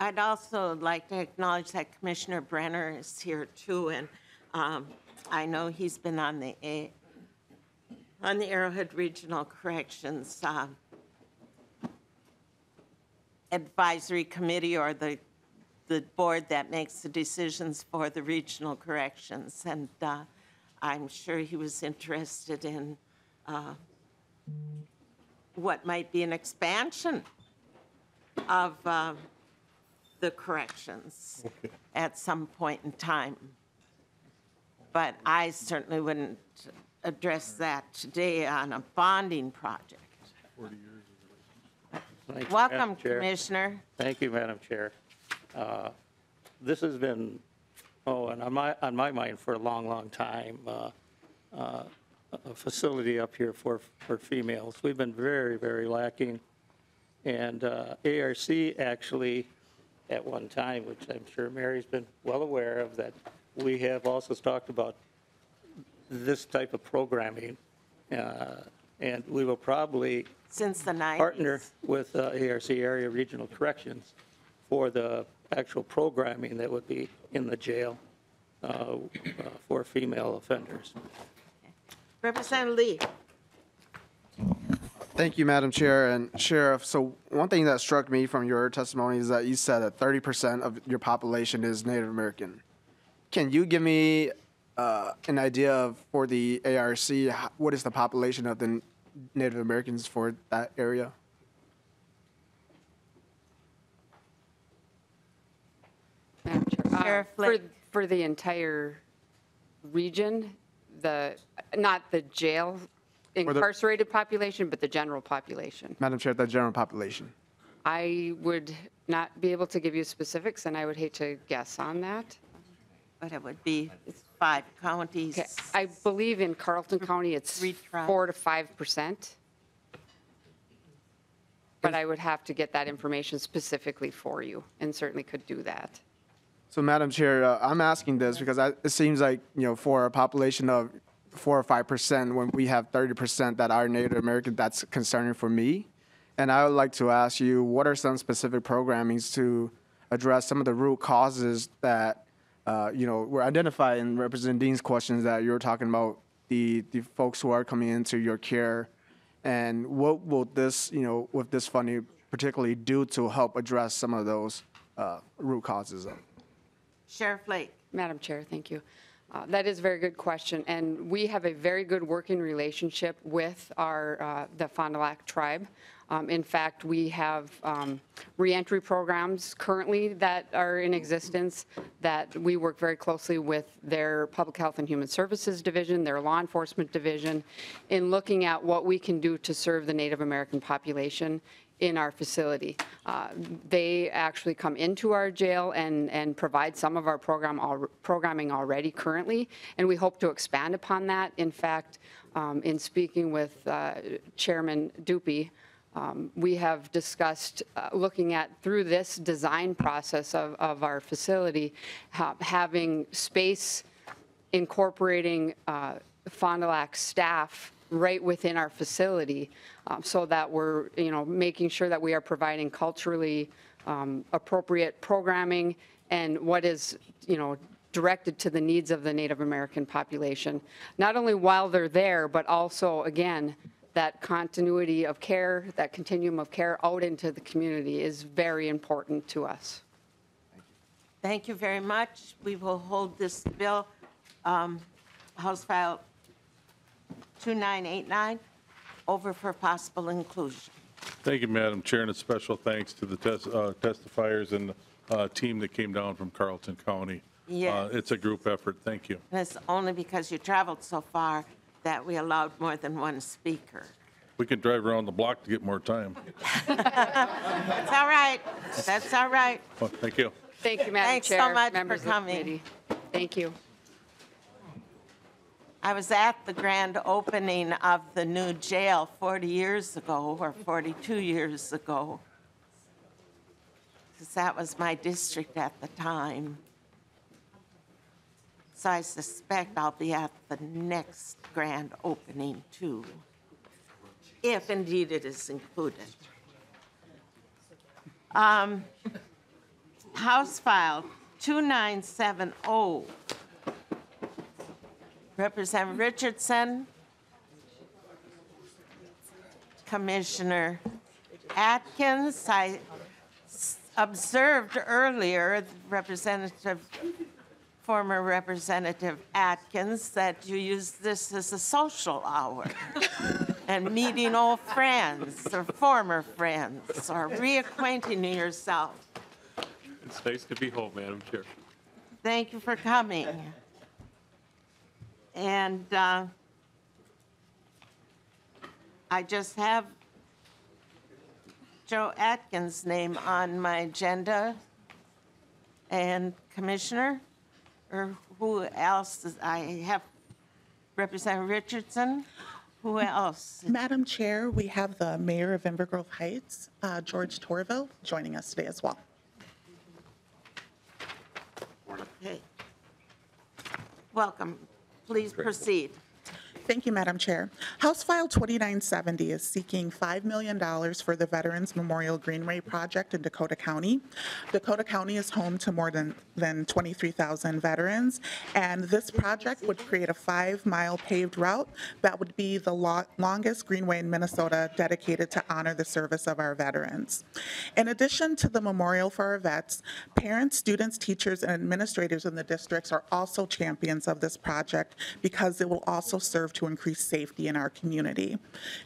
I'd also like to acknowledge that Commissioner Brenner is here too, and um, I know he's been on the, A- on the Arrowhead Regional Corrections um, Advisory Committee or the, the board that makes the decisions for the regional corrections. And uh, I'm sure he was interested in uh, what might be an expansion of um, the corrections at some point in time. But I certainly wouldn't address that today on a bonding project. Thank you, Welcome, Madam Chair. Commissioner. Thank you, Madam Chair. Uh, This has been, oh, and on my, on my mind for a long, long time, uh, uh, a facility up here for, for females. We've been very, very lacking. And uh, ARC actually, at one time, which I'm sure Mary's been well aware of, that we have also talked about this type of programming. uh, And we will probably Since the 90s. partner with uh, ARC Area Regional Corrections for the actual programming that would be in the jail uh, uh, for female offenders. Representative Lee. Thank you, Madam Chair and Sheriff. So one thing that struck me from your testimony is that you said that 30% of your population is Native American. Can you give me uh, an idea of, for the ARC, what is the population of the Native Americans for that area? Uh, For, for the entire region, the, not the jail the- incarcerated population, but the general population. Madam Chair, the general population. I would not be able to give you specifics, and I would hate to guess on that. But it would be five counties. Okay, I believe in Carlton County, it's four to 5%. But I would have to get that information specifically for you, and certainly could do that. So, Madam Chair, uh, I'm asking this because I, it seems like, you know, for a population of four or 5%, when we have 30% that are Native American, that's concerning for me. And I would like to ask you, what are some specific programmings to address some of the root causes that, uh, you know, were identified in Representative Dean's questions that you were talking about, the, the folks who are coming into your care? And what will this, you know, with this funding particularly do to help address some of those uh, root causes of? Sheriff Lake. Madam Chair, thank you. Uh, That is a very good question, and we have a very good working relationship with our, uh, the Fond du Lac tribe. Um, In fact, we have um, reentry programs currently that are in existence that we work very closely with their Public Health and Human Services Division, their Law Enforcement Division, in looking at what we can do to serve the Native American population in our facility. Uh, They actually come into our jail and, and provide some of our program, al- programming already currently, and we hope to expand upon that. In fact, um, in speaking with uh, Chairman Dupe, um, we have discussed uh, looking at, through this design process of, of our facility, ha- having space incorporating uh, Fond du Lac staff right within our facility um, so that we're, you know, making sure that we are providing culturally um, appropriate programming and what is, you know, directed to the needs of the Native American population, not only while they're there, but also, again, that continuity of care, that continuum of care out into the community is very important to us. Thank you very much. We will hold this bill, um, House File 2989, over for possible inclusion. Thank you, Madam Chair, and a special thanks to the tes- uh, testifiers and uh, team that came down from Carlton County. Yes. Uh, It's a group effort. Thank you. And it's only because you traveled so far that we allowed more than one speaker. We can drive around the block to get more time. That's all right. That's all right. Well, Thank you. Thank you, Madam Thanks so Chair. much for members of the coming. committee. Thank you. I was at the grand opening of the new jail 40 years ago, or 42 years ago, because that was my district at the time. So I suspect I'll be at the next grand opening, too, if indeed it is included. Um, House File 2970. Representative Richardson. Commissioner Atkins. I observed earlier, Representative, former Representative Atkins, that you use this as a social hour and meeting old friends or former friends or reacquainting yourself. It's nice to be home, Madam Chair. Thank you for coming. And uh, I just have Joe Atkins' name on my agenda. And Commissioner, or who else? is- I have Representative Richardson. Who else? Madam Chair, we have the Mayor of Inver Grove Heights, uh, George Tourville, joining us today as well. Okay. Welcome. Please proceed. Thank you, Madam Chair. House File 2970 is seeking $5 million for the Veterans Memorial Greenway project in Dakota County. Dakota County is home to more than, than 23,000 veterans, and this project would create a five-mile paved route that would be the lo- longest greenway in Minnesota dedicated to honor the service of our veterans. In addition to the memorial for our vets, parents, students, teachers, and administrators in the districts are also champions of this project because it will also serve to increase safety in our community.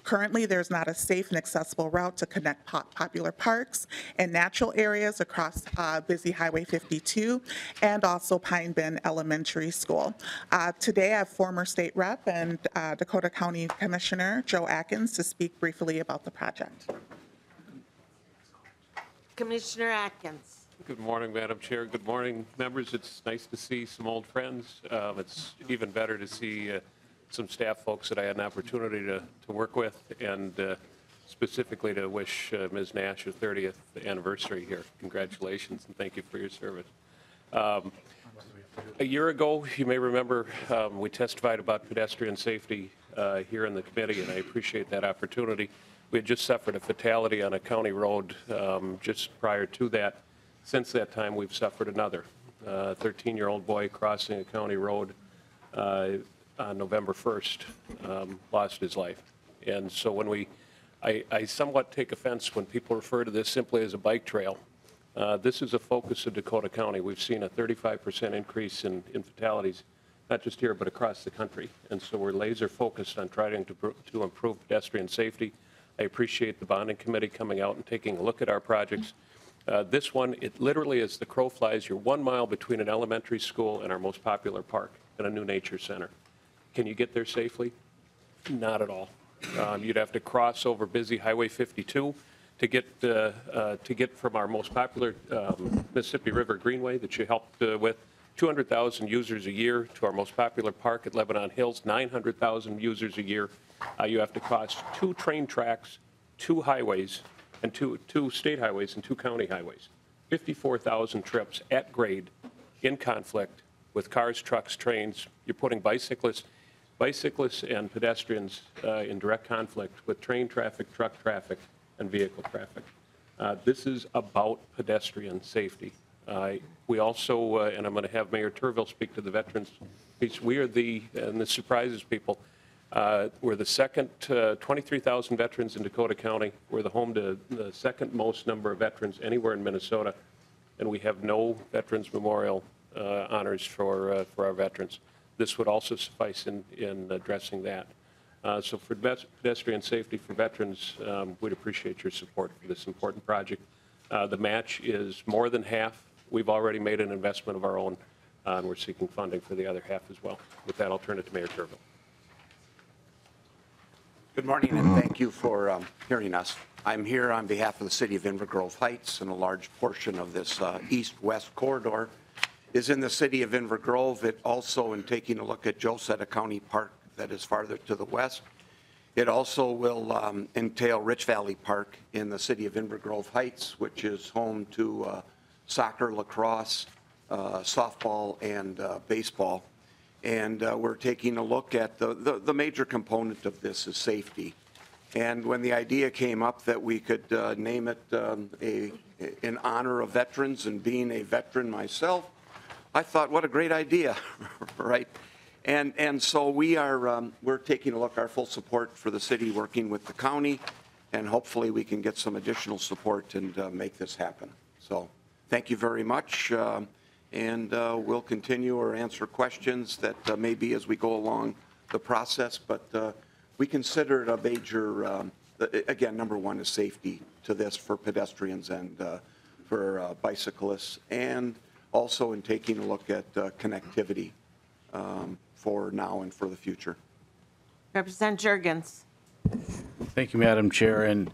Currently, there's not a safe and accessible route to connect po- popular parks and natural areas across uh, busy Highway 52 and also Pine Bend Elementary School. Uh, Today, I have former state rep and uh, Dakota County Commissioner Joe Atkins to speak briefly about the project. Commissioner Atkins. Good morning, Madam Chair. Good morning, members. It's nice to see some old friends. Um, It's even better to see uh, some staff folks that I had an opportunity to, to work with, and uh, specifically to wish uh, Ms. Nash her 30th anniversary here. Congratulations, and thank you for your service. Um, A year ago, you may remember, um, we testified about pedestrian safety uh, here in the committee, and I appreciate that opportunity. We had just suffered a fatality on a county road um, just prior to that. Since that time, we've suffered another. A 13-year-old boy crossing a county road uh, on November 1st um, lost his life. And so when we, I I somewhat take offense when people refer to this simply as a bike trail. Uh, This is a focus of Dakota County. We've seen a 35% increase in in fatalities, not just here, but across the country. And so we're laser focused on trying to to improve pedestrian safety. I appreciate the bonding committee coming out and taking a look at our projects. Uh, This one, it literally, as the crow flies, you're one mile between an elementary school and our most popular park and a new nature center. Can you get there safely? Not at all. Um, You'd have to cross over busy Highway 52 to get, uh, uh, to get from our most popular um, Mississippi River Greenway that you helped uh, with, 200,000 users a year, to our most popular park at Lebanon Hills, 900,000 users a year. Uh, You have to cross two train tracks, two highways, and two, two state highways and two county highways. 54,000 trips at grade, in conflict with cars, trucks, trains. You're putting bicyclists, bicyclists and pedestrians uh, in direct conflict with train traffic, truck traffic, and vehicle traffic. Uh, This is about pedestrian safety. Uh, We also, uh, and I'm going to have Mayor Tourville speak to the veterans piece, we are the, and this surprises people, uh, we're the second, uh, 23,000 veterans in Dakota County. We're the home to the second most number of veterans anywhere in Minnesota, and we have no Veterans Memorial honors for, for our veterans. This would also suffice in, in addressing that. Uh, So for pedestrian safety for veterans, um, we'd appreciate your support for this important project. Uh, The match is more than half. We've already made an investment of our own, uh, and we're seeking funding for the other half as well. With that, I'll turn it to Mayor Tourville. Good morning, and thank you for um, hearing us. I'm here on behalf of the city of Inver Grove Heights, and a large portion of this uh, east-west corridor is in the city of Inver Grove. It also, in taking a look at Josetta County Park that is farther to the west, it also will um, entail Rich Valley Park in the city of Inver Grove Heights, which is home to uh, soccer, lacrosse, uh, softball, and uh, baseball. And uh, we're taking a look at the, the, the major component of this is safety. And when the idea came up that we could uh, name it um, a, in honor of veterans and being a veteran myself, I thought, what a great idea, right? And, and so we are, um, we're taking a look, our full support for the city, working with the county, and hopefully we can get some additional support and uh, make this happen. So thank you very much, um, and uh, we'll continue or answer questions that uh, may be as we go along the process, but uh, we consider it a major, um, again, number one is safety to this for pedestrians and uh, for uh, bicyclists, and also in taking a look at uh, connectivity um, for now and for the future. Representative Jurgens. Thank you, Madam Chair. And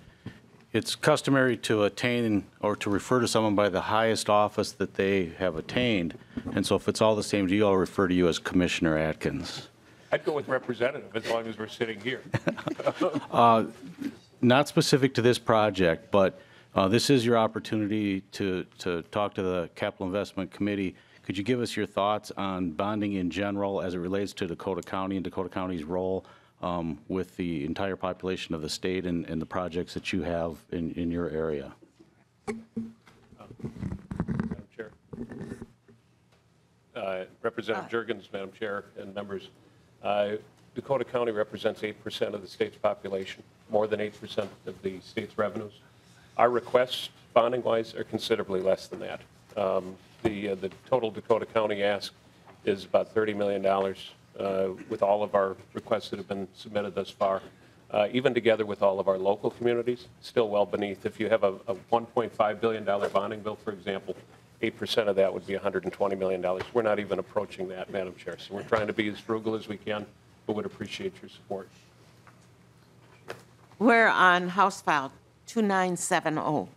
it's customary to attain or to refer to someone by the highest office that they have attained. And so if it's all the same to you, I'll refer to you as Commissioner Atkins. I'd go with representative as long as we're sitting here. Uh, Not specific to this project, but uh, this is your opportunity to, to talk to the Capital Investment Committee Could you give us your thoughts on bonding in general as it relates to Dakota County and Dakota County's role um, with the entire population of the state and, and the projects that you have in, in your area? Madam Chair. Uh, Representative Jurgens, Madam Chair, and members, uh, Dakota County represents 8% of the state's population, more than 8% of the state's revenues. Our requests, bonding-wise, are considerably less than that. Um, The, uh, the total Dakota County ask is about $30 million uh, with all of our requests that have been submitted thus far. Uh, Even together with all of our local communities, still well beneath. If you have a a $1.5 billion bonding bill, for example, 8% of that would be $120 million. We're not even approaching that, Madam Chair. So we're trying to be as frugal as we can, but would appreciate your support. We're on House File 2970.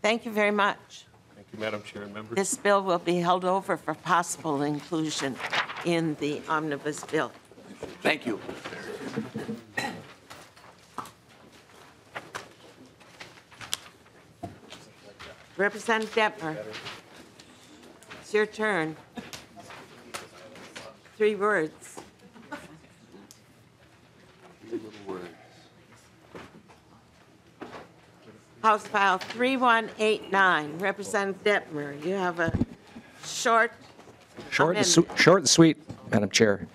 Thank you very much. Thank you, Madam Chair and members. This bill will be held over for possible inclusion in the omnibus bill. Thank you. Representative Dettmer. It's your turn. Three words. House File 3189, Representative Dettmer, you have a short Short and, su- short and sweet, Madam Chair.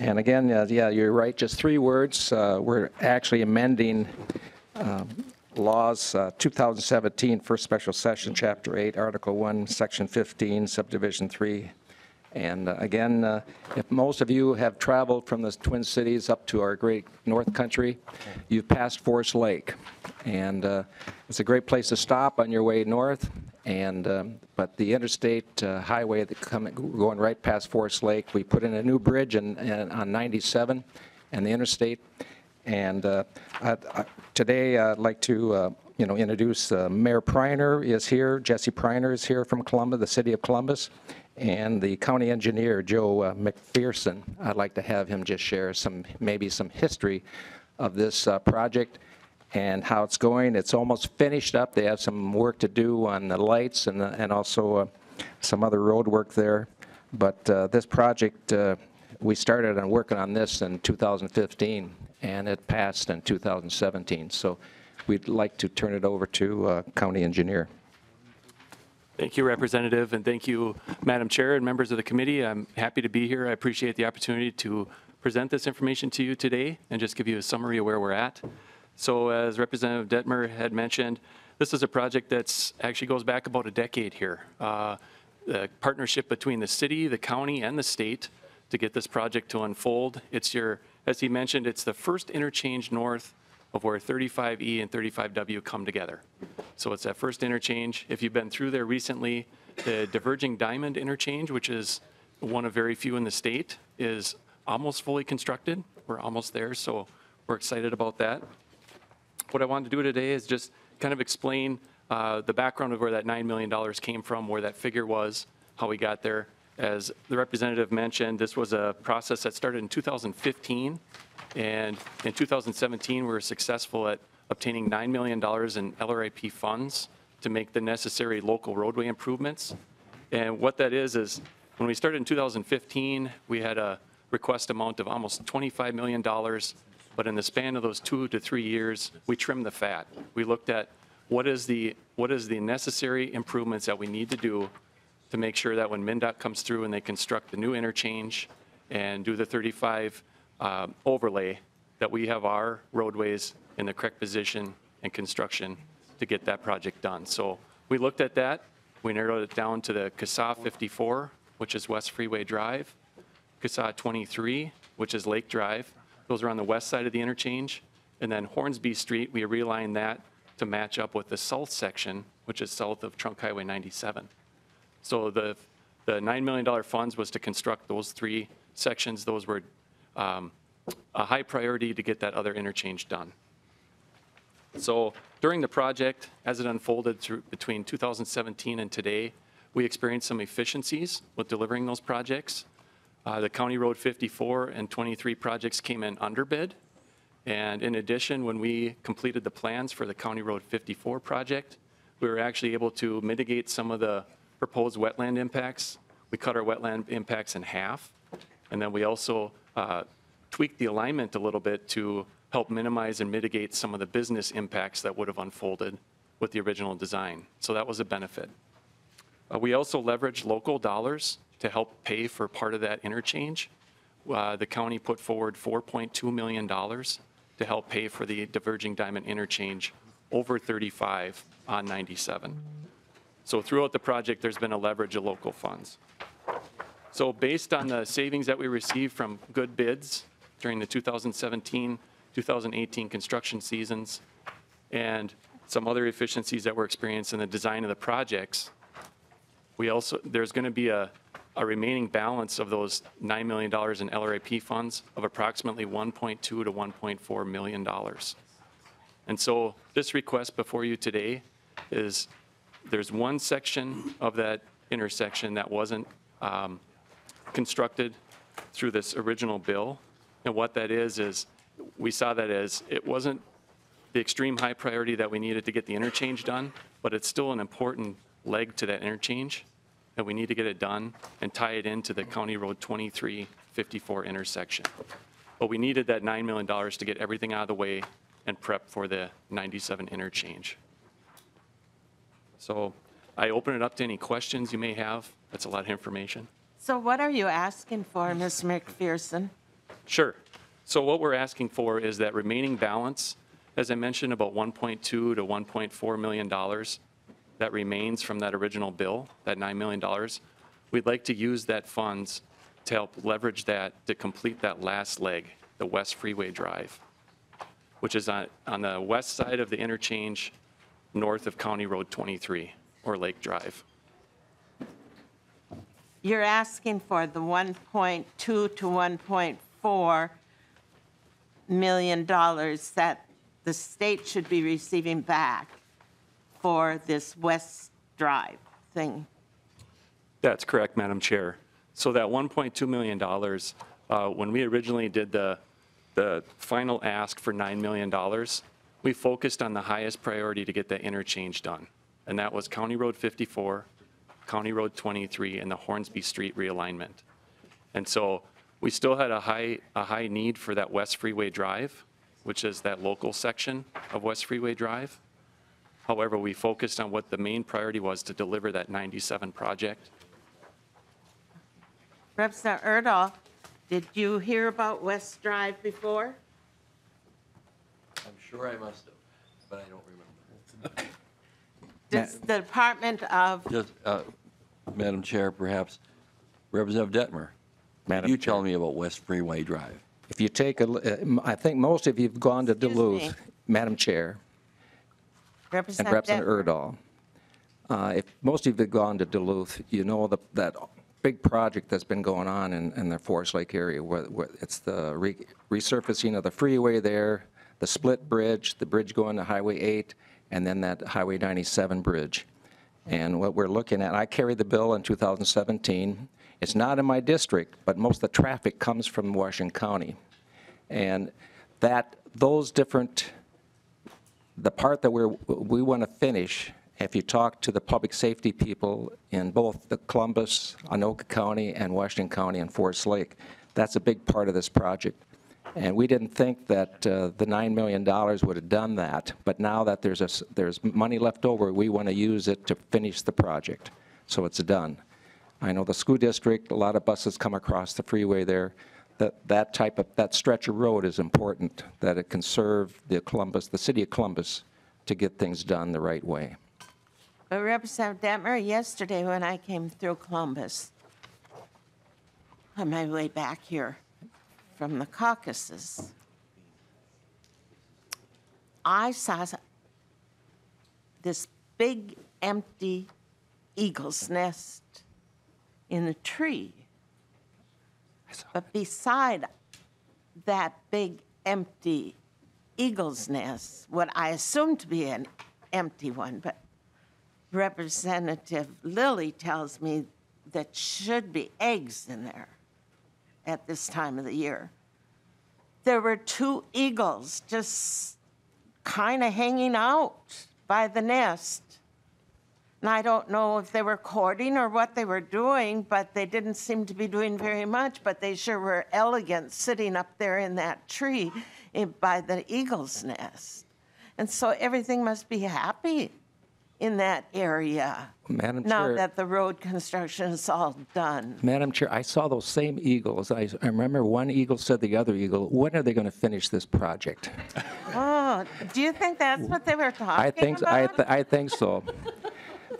And again, uh, yeah, you're right, just three words. Uh, We're actually amending um, laws, uh, 2017, First Special Session, Chapter 8, Article 1, Section 15, Subdivision 3. And uh, again, uh, if most of you have traveled from the Twin Cities up to our great North Country, you've passed Forest Lake. And uh, it's a great place to stop on your way north. And, um, but the interstate uh, highway that coming, going right past Forest Lake, we put in a new bridge in, in, on 97 and the interstate. And uh, I- I- today, I'd like to, uh, you know, introduce uh, Mayor Preiner is here, Jesse Preiner is here from Columbus, the city of Columbus, and the county engineer, Joe uh, MacPherson. I'd like to have him just share some, maybe some history of this uh, project and how it's going. It's almost finished up. They have some work to do on the lights and, and also uh, some other road work there. But uh, this project, uh, we started on working on this in 2015, and it passed in 2017. So we'd like to turn it over to uh, county engineer. Thank you, Representative, and thank you, Madam Chair and members of the committee. I'm happy to be here. I appreciate the opportunity to present this information to you today and just give you a summary of where we're at. So as Representative Dettmer had mentioned, this is a project that's actually goes back about a decade here. Uh, The partnership between the city, the county, and the state to get this project to unfold. It's your, as he mentioned, it's the first interchange north of where 35E and 35W come together. So it's that first interchange. If you've been through there recently, the diverging diamond interchange, which is one of very few in the state, is almost fully constructed. We're almost there, so we're excited about that. What I wanted to do today is just kind of explain uh, the background of where that $9 million came from, where that figure was, how we got there. As the representative mentioned, this was a process that started in 2015, and in 2017, we were successful at obtaining $9 million in LRIP funds to make the necessary local roadway improvements. And what that is, is when we started in 2015, we had a request amount of almost $25 million, but in the span of those two to three years, we trimmed the fat. We looked at what is the, what is the necessary improvements that we need to do to make sure that when MnDOT comes through and they construct the new interchange and do the 35 uh, overlay, that we have our roadways in the correct position and construction to get that project done. So we looked at that. We narrowed it down to the CSAH 54, which is West Freeway Drive, CSAH 23, which is Lake Drive. Those are on the west side of the interchange. And then Hornsby Street, we realigned that to match up with the south section, which is south of Trunk Highway 97. So the, the $9 million funds was to construct those three sections. Those were um, a high priority to get that other interchange done. So during the project, as it unfolded through between 2017 and today, we experienced some efficiencies with delivering those projects. Uh, The County Road 54 and 23 projects came in under bid, And in addition, when we completed the plans for the County Road 54 project, we were actually able to mitigate some of the proposed wetland impacts. We cut our wetland impacts in half. And then we also uh, tweaked the alignment a little bit to help minimize and mitigate some of the business impacts that would have unfolded with the original design. So that was a benefit. Uh, We also leveraged local dollars to help pay for part of that interchange. Uh, The county put forward $4.2 million to help pay for the diverging diamond interchange over 35 on 97. So throughout the project, there's been a leverage of local funds. So based on the savings that we received from good bids during the 2017, 2018 construction seasons, and some other efficiencies that were experienced in the design of the projects, we also, there's going to be a, a remaining balance of those $9 million in LRIP funds of approximately $1.2 to $1.4 million. And so this request before you today is, there's one section of that intersection that wasn't um, constructed through this original bill. And what that is, is we saw that as, it wasn't the extreme high priority that we needed to get the interchange done, but it's still an important leg to that interchange, and we need to get it done and tie it into the County Road 2354 intersection. But we needed that $9 million to get everything out of the way and prep for the 97 interchange. So I open it up to any questions you may have. That's a lot of information. So what are you asking for, Mr. MacPherson? Sure. So what we're asking for is that remaining balance, as I mentioned, about 1.2 to 1.4 million dollars that remains from that original bill, that $9 million. We'd like to use that funds to help leverage that to complete that last leg, the West Freeway Drive, which is on, on the west side of the interchange, north of County Road 23, or Lake Drive. You're asking for the 1.2 to 1.4 million dollars that the state should be receiving back for this West Drive thing. That's correct, Madam Chair. So that $1.2 million, uh, when we originally did the, the final ask for $9 million, we focused on the highest priority to get that interchange done. And that was County Road 54, County Road 23, and the Hornsby Street realignment. And so we still had a high, a high need for that West Freeway Drive, which is that local section of West Freeway Drive. However, we focused on what the main priority was to deliver that 97 project. Representative Urdahl, did you hear about West Drive before? I'm sure I must have, but I don't remember. Does the Department of, Just, uh, Madam Chair, perhaps, Representative Dettmer, Madam you tell me about West Freeway Drive. If you take a, l- uh, m- I think most of you've gone to Excuse Duluth, me. Madam Chair, and Representative Representative Dettmer? Urdahl. Uh, If most of you have gone to Duluth, you know the- that big project that's been going on in, in the Forest Lake area. where- where It's the re- resurfacing of the freeway there, the split bridge, the bridge going to Highway 8, and then that Highway 97 bridge. And what we're looking at, I carried the bill in 2017. It's not in my district, but most of the traffic comes from Washington County. And that, those different the part that we're, we want to finish, if you talk to the public safety people in both the Columbus, Anoka County, and Washington County and Forest Lake, that's a big part of this project. And we didn't think that uh, the $9 million would have done that, but now that there's, a there's money left over, we want to use it to finish the project, so it's done. I know the school district, a lot of buses come across the freeway there. That, that type of, that stretch of road is important, that it can serve the Columbus, the city of Columbus, to get things done the right way. But Representative Dettmer, yesterday when I came through Columbus, on my way back here from the caucuses, I saw this big empty eagle's nest in a tree. But beside that big empty eagle's nest, what I assumed to be an empty one, but Representative Lillie tells me that should be eggs in there at this time of the year. there were two eagles just kind of hanging out by the nest. And I don't know if they were courting or what they were doing, but they didn't seem to be doing very much. But they sure were elegant sitting up there in that tree eh, by the eagle's nest. And so everything must be happy in that area Madam now Chair. that the road construction is all done. Madam Chair, I saw those same eagles. I, I remember one eagle said to the other eagle, when are they going to finish this project? Oh, do you think that's what they were talking I think, I, about? th- I think so.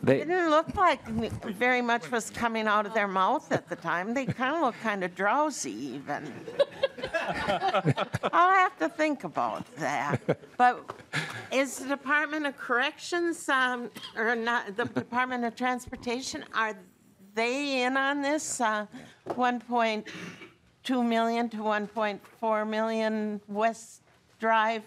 They, Didn't look like very much was coming out of their mouth at the time. They kind of looked kind of drowsy even. I'll have to think about that. But is the Department of Corrections, um, or not, the Department of Transportation, are they in on this? Uh, 1.2 million to 1.4 million West Drive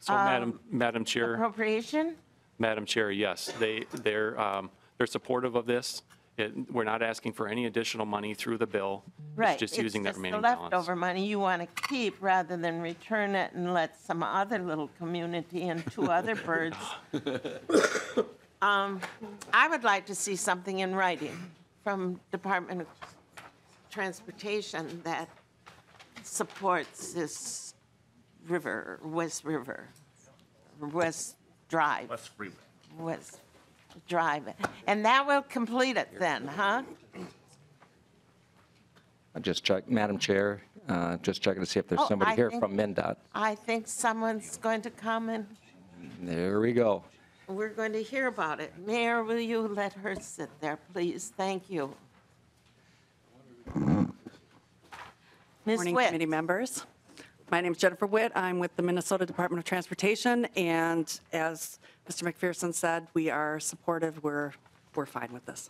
So Um, Madam, Madam Chair, appropriation? Madam Chair, yes, they, they're, um, they're supportive of this. It- We're not asking for any additional money through the bill. Right. It's just using that remaining the balance. leftover money you want to keep rather than return it and let some other little community and two other birds. Um, I would like to see something in writing from Department of Transportation that supports this river, West River, West Drive. West Freeway. West Drive. And that will complete it then, huh? I'm just check, Madam Chair, uh, just checking to see if there's Oh, somebody I here think- from MnDOT. I think someone's going to come and There we go. we're going to hear about it. Mayor, will you let her sit there, please? Thank you. Ms. Morning, Witt. committee members. My name is Jennifer Witt. I'm with the Minnesota Department of Transportation, and as Mr. MacPherson said, we are supportive. We're, we're fine with this.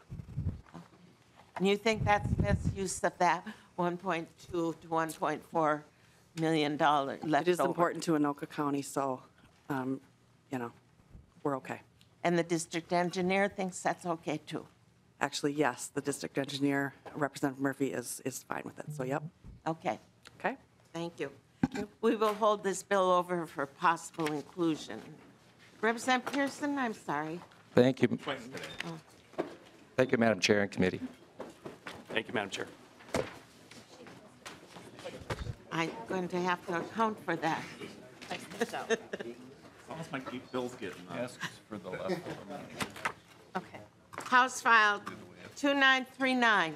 And you think that's best use of that 1.2 to 1.4 million dollar left It is over? important to Anoka County, so, um, you know, we're okay. And the district engineer thinks that's okay too? Actually, yes, the district engineer, Representative Murphy, is, is fine with it, so yep. Okay. Okay. Thank you. We will hold this bill over for possible inclusion. Representative Pearson, I'm sorry. Thank you. Oh. Thank you, Madam Chair and committee. Thank you, Madam Chair. I'm going to have to account for that. Almost like Bill's getting asked for the leftover money. Okay. House File 2939.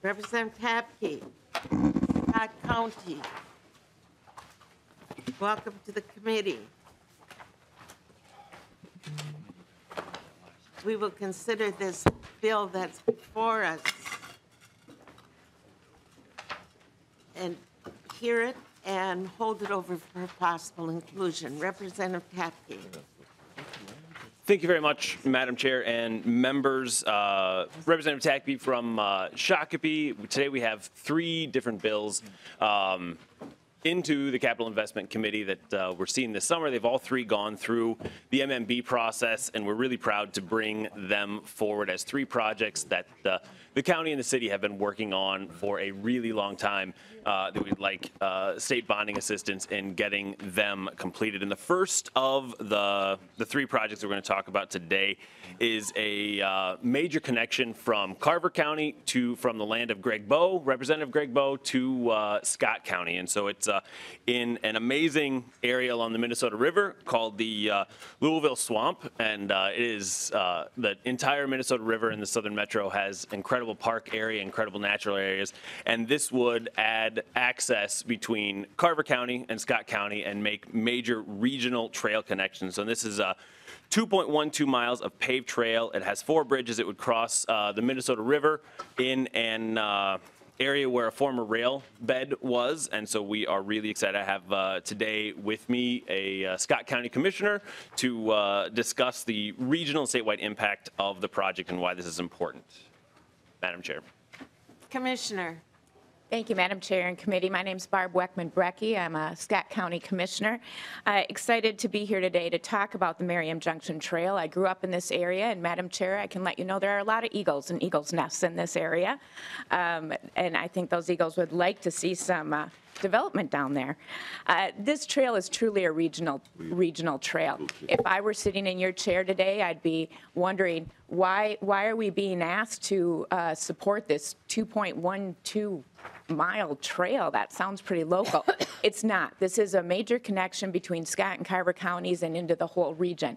Representative Tabke, Scott County. Welcome to the committee. We will consider this bill that's before us and hear it and hold it over for possible inclusion. Representative Tabke. Thank you very much, Madam Chair and members. Uh, Representative Tabke from uh, Shakopee. Today we have three different bills um, into the Capital Investment Committee that uh, we're seeing this summer. They've all three gone through the MMB process, and we're really proud to bring them forward as three projects that uh, the county and the city have been working on for a really long time. Uh, that we'd like uh, state bonding assistance in getting them completed. And the first of the the three projects we're going to talk about today is a uh, major connection from Carver County to from the land of Greg Boe, Representative Greg Boe, to uh, Scott County. And so it's uh, in an amazing area along the Minnesota River called the uh, Louisville Swamp, and it is the entire Minnesota River in the southern metro has incredible park area, incredible natural areas, and this would add access between Carver County and Scott County and make major regional trail connections. So this is a 2.12 miles of paved trail. It has four bridges. It would cross uh, the Minnesota River in an uh, area where a former rail bed was. And so we are really excited to have uh, today with me a uh, Scott County Commissioner to uh, discuss the regional and statewide impact of the project and why this is important. Madam Chair. Commissioner. Thank you, Madam Chair and Committee. My name is Barb Weckman Brekke. I'm a Scott County Commissioner. Uh, excited to be here today to talk about the Merriam Junction Trail. I grew up in this area, and Madam Chair, I can let you know there are a lot of eagles and eagles' nests in this area. Um, and I think those eagles would like to see some uh, development down there. Uh, This trail is truly a regional, regional trail. If I were sitting in your chair today, I'd be wondering, why, why are we being asked to uh, support this 2.12 mile trail? That sounds pretty local. It's not. This is a major connection between Scott and Carver counties and into the whole region.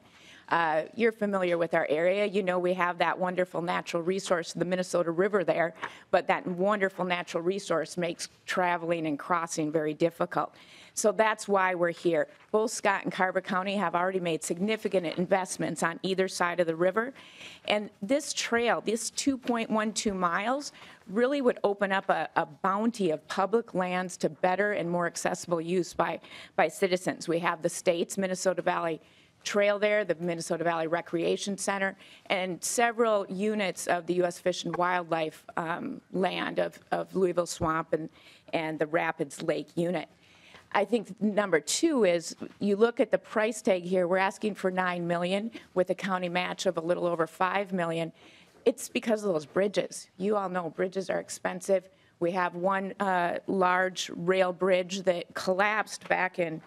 Uh, You're familiar with our area. You know we have that wonderful natural resource, the Minnesota River there, but that wonderful natural resource makes traveling and crossing very difficult. So that's why we're here. Both Scott and Carver County have already made significant investments on either side of the river. And this trail, this 2.12 miles, really would open up a, a bounty of public lands to better and more accessible use by, by citizens. We have the state's Minnesota Valley Trail there, the Minnesota Valley Recreation Center, and several units of the U.S. Fish and Wildlife um, land of, of Louisville Swamp and, and the Rapids Lake unit. I think number two is you look at the price tag here, we're asking for 9 million with a county match of a little over 5 million. It's because of those bridges. You all know bridges are expensive. We have one uh, large rail bridge that collapsed back in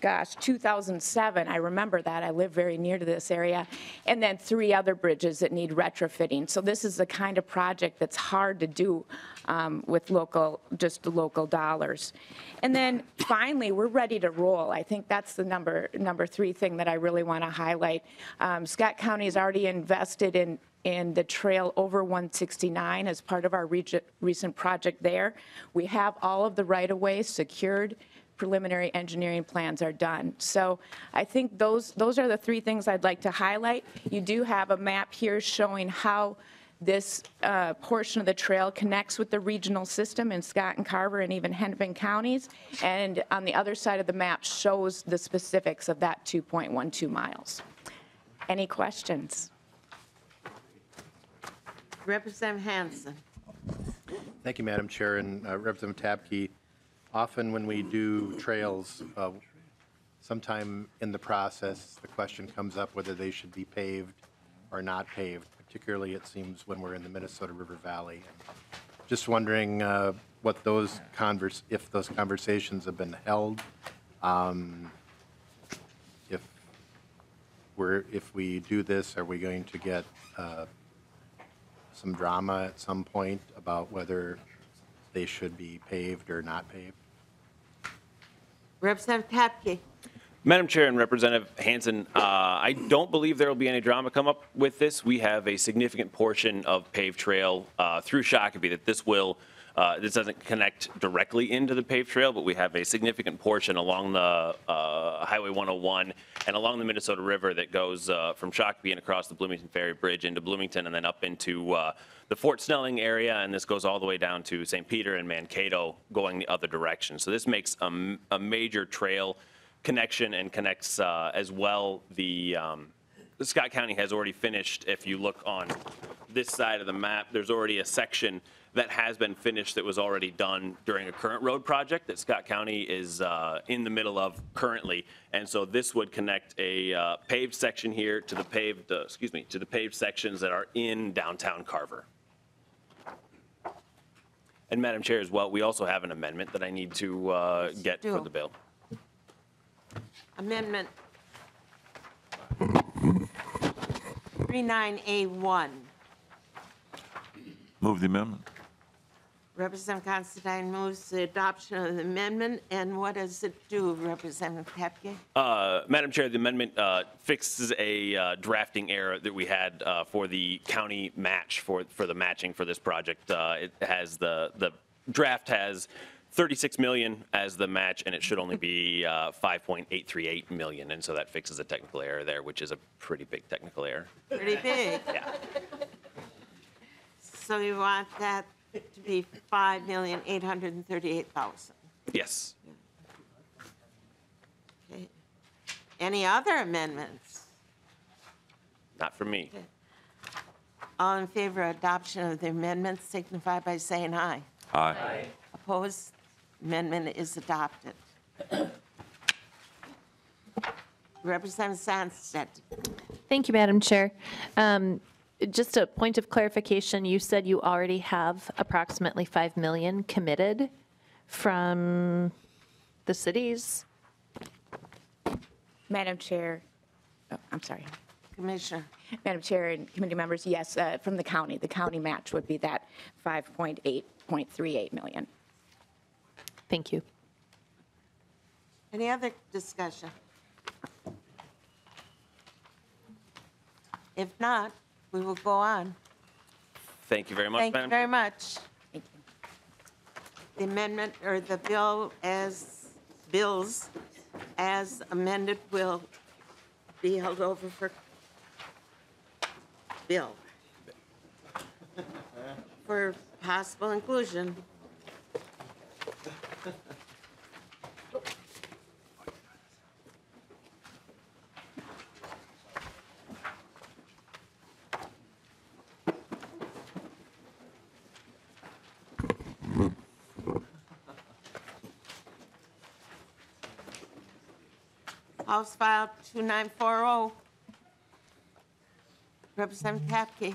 gosh, 2007. I remember that. I live very near to this area. And then three other bridges that need retrofitting. So this is the kind of project that's hard to do um, with local, just local dollars. And then finally, we're ready to roll. I think that's the number, number three thing that I really want to highlight. Um, Scott County has already invested in in the trail over 169 as part of our recent project there. We have all of the right-of-way secured preliminary engineering plans are done. So I think those, those are the three things I'd like to highlight. You do have a map here showing how this uh, portion of the trail connects with the regional system in Scott and Carver and even Hennepin counties. And on the other side of the map shows the specifics of that 2.12 miles. Any questions? Representative Hanson. Thank you, Madam Chair, and uh, Representative Tabke. Often when we do trails, uh, sometime in the process, the question comes up whether they should be paved or not paved, particularly it seems when we're in the Minnesota River Valley. Just wondering uh, what those convers, if those conversations have been held, um, if we're, if we do this, are we going to get uh, some drama at some point about whether they should be paved or not paved? Representative Tabke. Madam Chair and Representative Hanson, uh, I don't believe there will be any drama come up with this. We have a significant portion of paved trail uh, through Shakopee that this will, uh, this doesn't connect directly into the paved trail, but we have a significant portion along the uh, Highway 101 and along the Minnesota River that goes uh, from Shakopee and across the Bloomington Ferry Bridge into Bloomington and then up into uh, the Fort Snelling area, and this goes all the way down to St. Peter and Mankato going the other direction. So this makes a, major trail connection and connects uh, as well the, um, Scott County has already finished, if you look on this side of the map, there's already a section that has been finished that was already done during a current road project that Scott County is uh, in the middle of currently. And so this would connect a uh, paved section here to the paved, uh, excuse me, to the paved sections that are in downtown Carver. And Madam Chair, as well, we also have an amendment that I need to uh, get for the bill. Amendment 39A1. Move the amendment. Representative Constantine moves the adoption of the amendment, and what does it do, Representative Tabke? Uh, Madam Chair, the amendment uh, fixes a uh, drafting error that we had uh, for the county match for, for the matching for this project. Uh, It has the, the draft has 36 million as the match, and it should only be uh, 5.838 million. And so that fixes a technical error there, which is a pretty big technical error. Pretty big. Yeah. So you want that to be 5,838,000. Yes. Okay. Any other amendments? Not for me. All in favor of adoption of the amendments signify by saying aye. Aye. Opposed? Amendment is adopted. Representative Sandstede. Thank you, Madam Chair. Um, Just a point of clarification, you said you already have approximately 5 million committed from the cities? Madam Chair, oh, I'm sorry. Commissioner. Madam Chair and committee members, yes, uh, from the county. The county match would be that 5.8.38 million. Thank you. Any other discussion? If not, we will go on. Thank you very much, Thank you Madam. very much. The amendment, or the bill as, bills as amended will be held over for bill. For possible inclusion. House File 2940. Representative Tabke.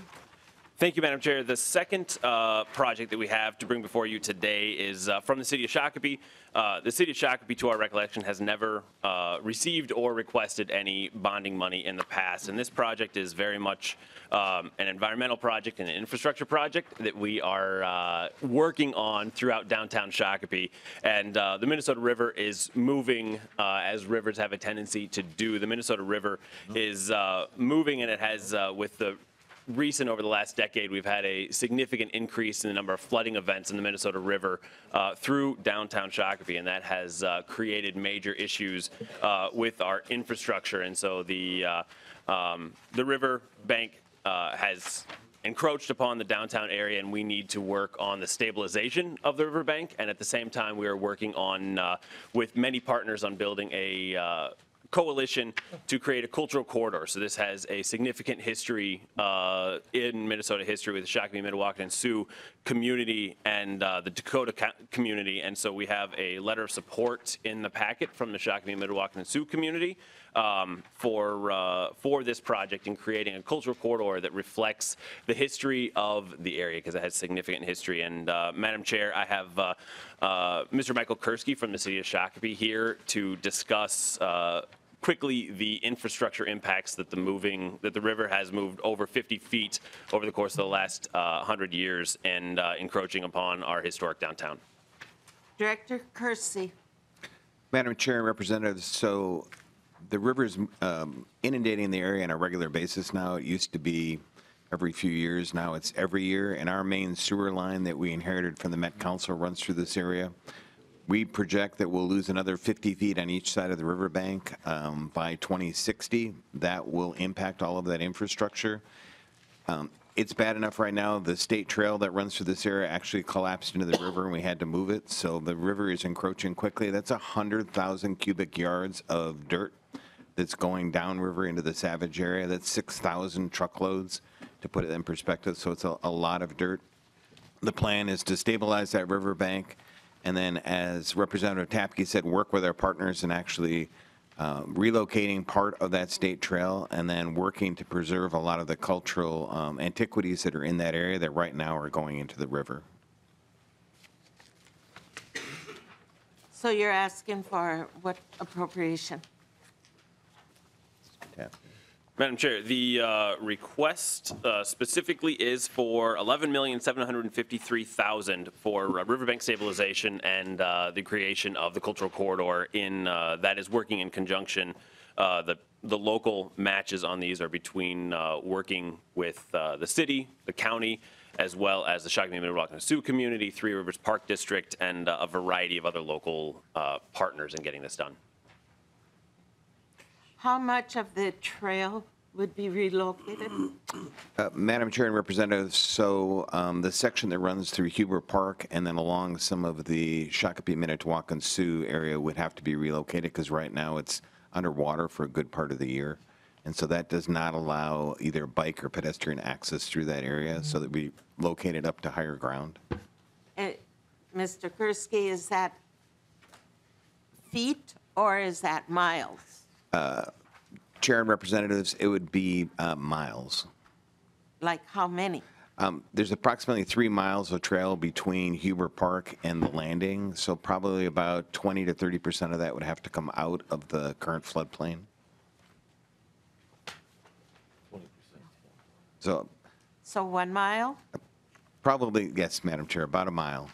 Thank you, Madam Chair. The second uh, project that we have to bring before you today is uh, from the city of Shakopee. Uh, The city of Shakopee, to our recollection, has never uh, received or requested any bonding money in the past. And this project is very much um, an environmental project and an infrastructure project that we are uh, working on throughout downtown Shakopee. And uh, the Minnesota River is moving, as rivers have a tendency to do. The Minnesota River is moving, and it has, with the recent over the last decade, we've had a significant increase in the number of flooding events in the Minnesota River uh, through downtown Shakopee, and that has uh, created major issues uh, with our infrastructure. And so the uh, um, the river bank uh, has encroached upon the downtown area, and we need to work on the stabilization of the riverbank. And at the same time, we are working on uh, with many partners on building a coalition to create a cultural corridor. So this has a significant history uh, in Minnesota history with the Shakopee, Mdewakanton, and Sioux community and uh, the Dakota co- community. And so we have a letter of support in the packet from the Shakopee, Mdewakanton, and Sioux community um, for uh, for this project in creating a cultural corridor that reflects the history of the area because it has significant history. And uh, Madam Chair, I have uh, uh, Mr. Michael Kerski from the city of Shakopee here to discuss quickly the infrastructure impacts that the moving that the river has moved over 50 feet over the course of the last uh, 100 years and uh, encroaching upon our historic downtown. Director Kerski. Madam Chair and Representatives, so the river's um, inundating the area on a regular basis now. It used to be every few years. Now it's every year. And our main sewer line that we inherited from the Met Council runs through this area. We project that we'll lose another 50 feet on each side of the riverbank um, by 2060. That will impact all of that infrastructure. Um, It's bad enough right now, the state trail that runs through this area actually collapsed into the river and we had to move it. So the river is encroaching quickly. That's 100,000 cubic yards of dirt that's going downriver into the Savage area. That's 6,000 truckloads, to put it in perspective. So it's a, a lot of dirt. The plan is to stabilize that riverbank, and then, as Representative Tabke said, work with our partners in actually uh, relocating part of that state trail, and then working to preserve a lot of the cultural um, antiquities that are in that area that right now are going into the river. So you're asking for what appropriation? Madam Chair, the uh, request uh, specifically is for 11,753,000 for uh, riverbank stabilization and uh, the creation of the cultural corridor in, uh, that is working in conjunction. Uh, The, the local matches on these are between working with the city, the county, as well as the Shakopee and Sioux community, Three Rivers Park District, and a variety of other local partners in getting this done. How much of the trail would be relocated? Uh, Madam Chair and Representatives, so um, the section that runs through Huber Park and then along some of the Shakopee, Mdewakanton, Sioux area would have to be relocated because right now it's underwater for a good part of the year. And so that does not allow either bike or pedestrian access through that area, so that we locate it up to higher ground. And Mr. Kerski, is that feet or is that miles? Uh, Chair and Representatives, it would be uh, miles. Like how many? Um, There's approximately three miles of trail between Huber Park and the landing, so probably about 20 to 30% of that would have to come out of the current floodplain. So So one mile? probably, yes, Madam Chair, about a mile.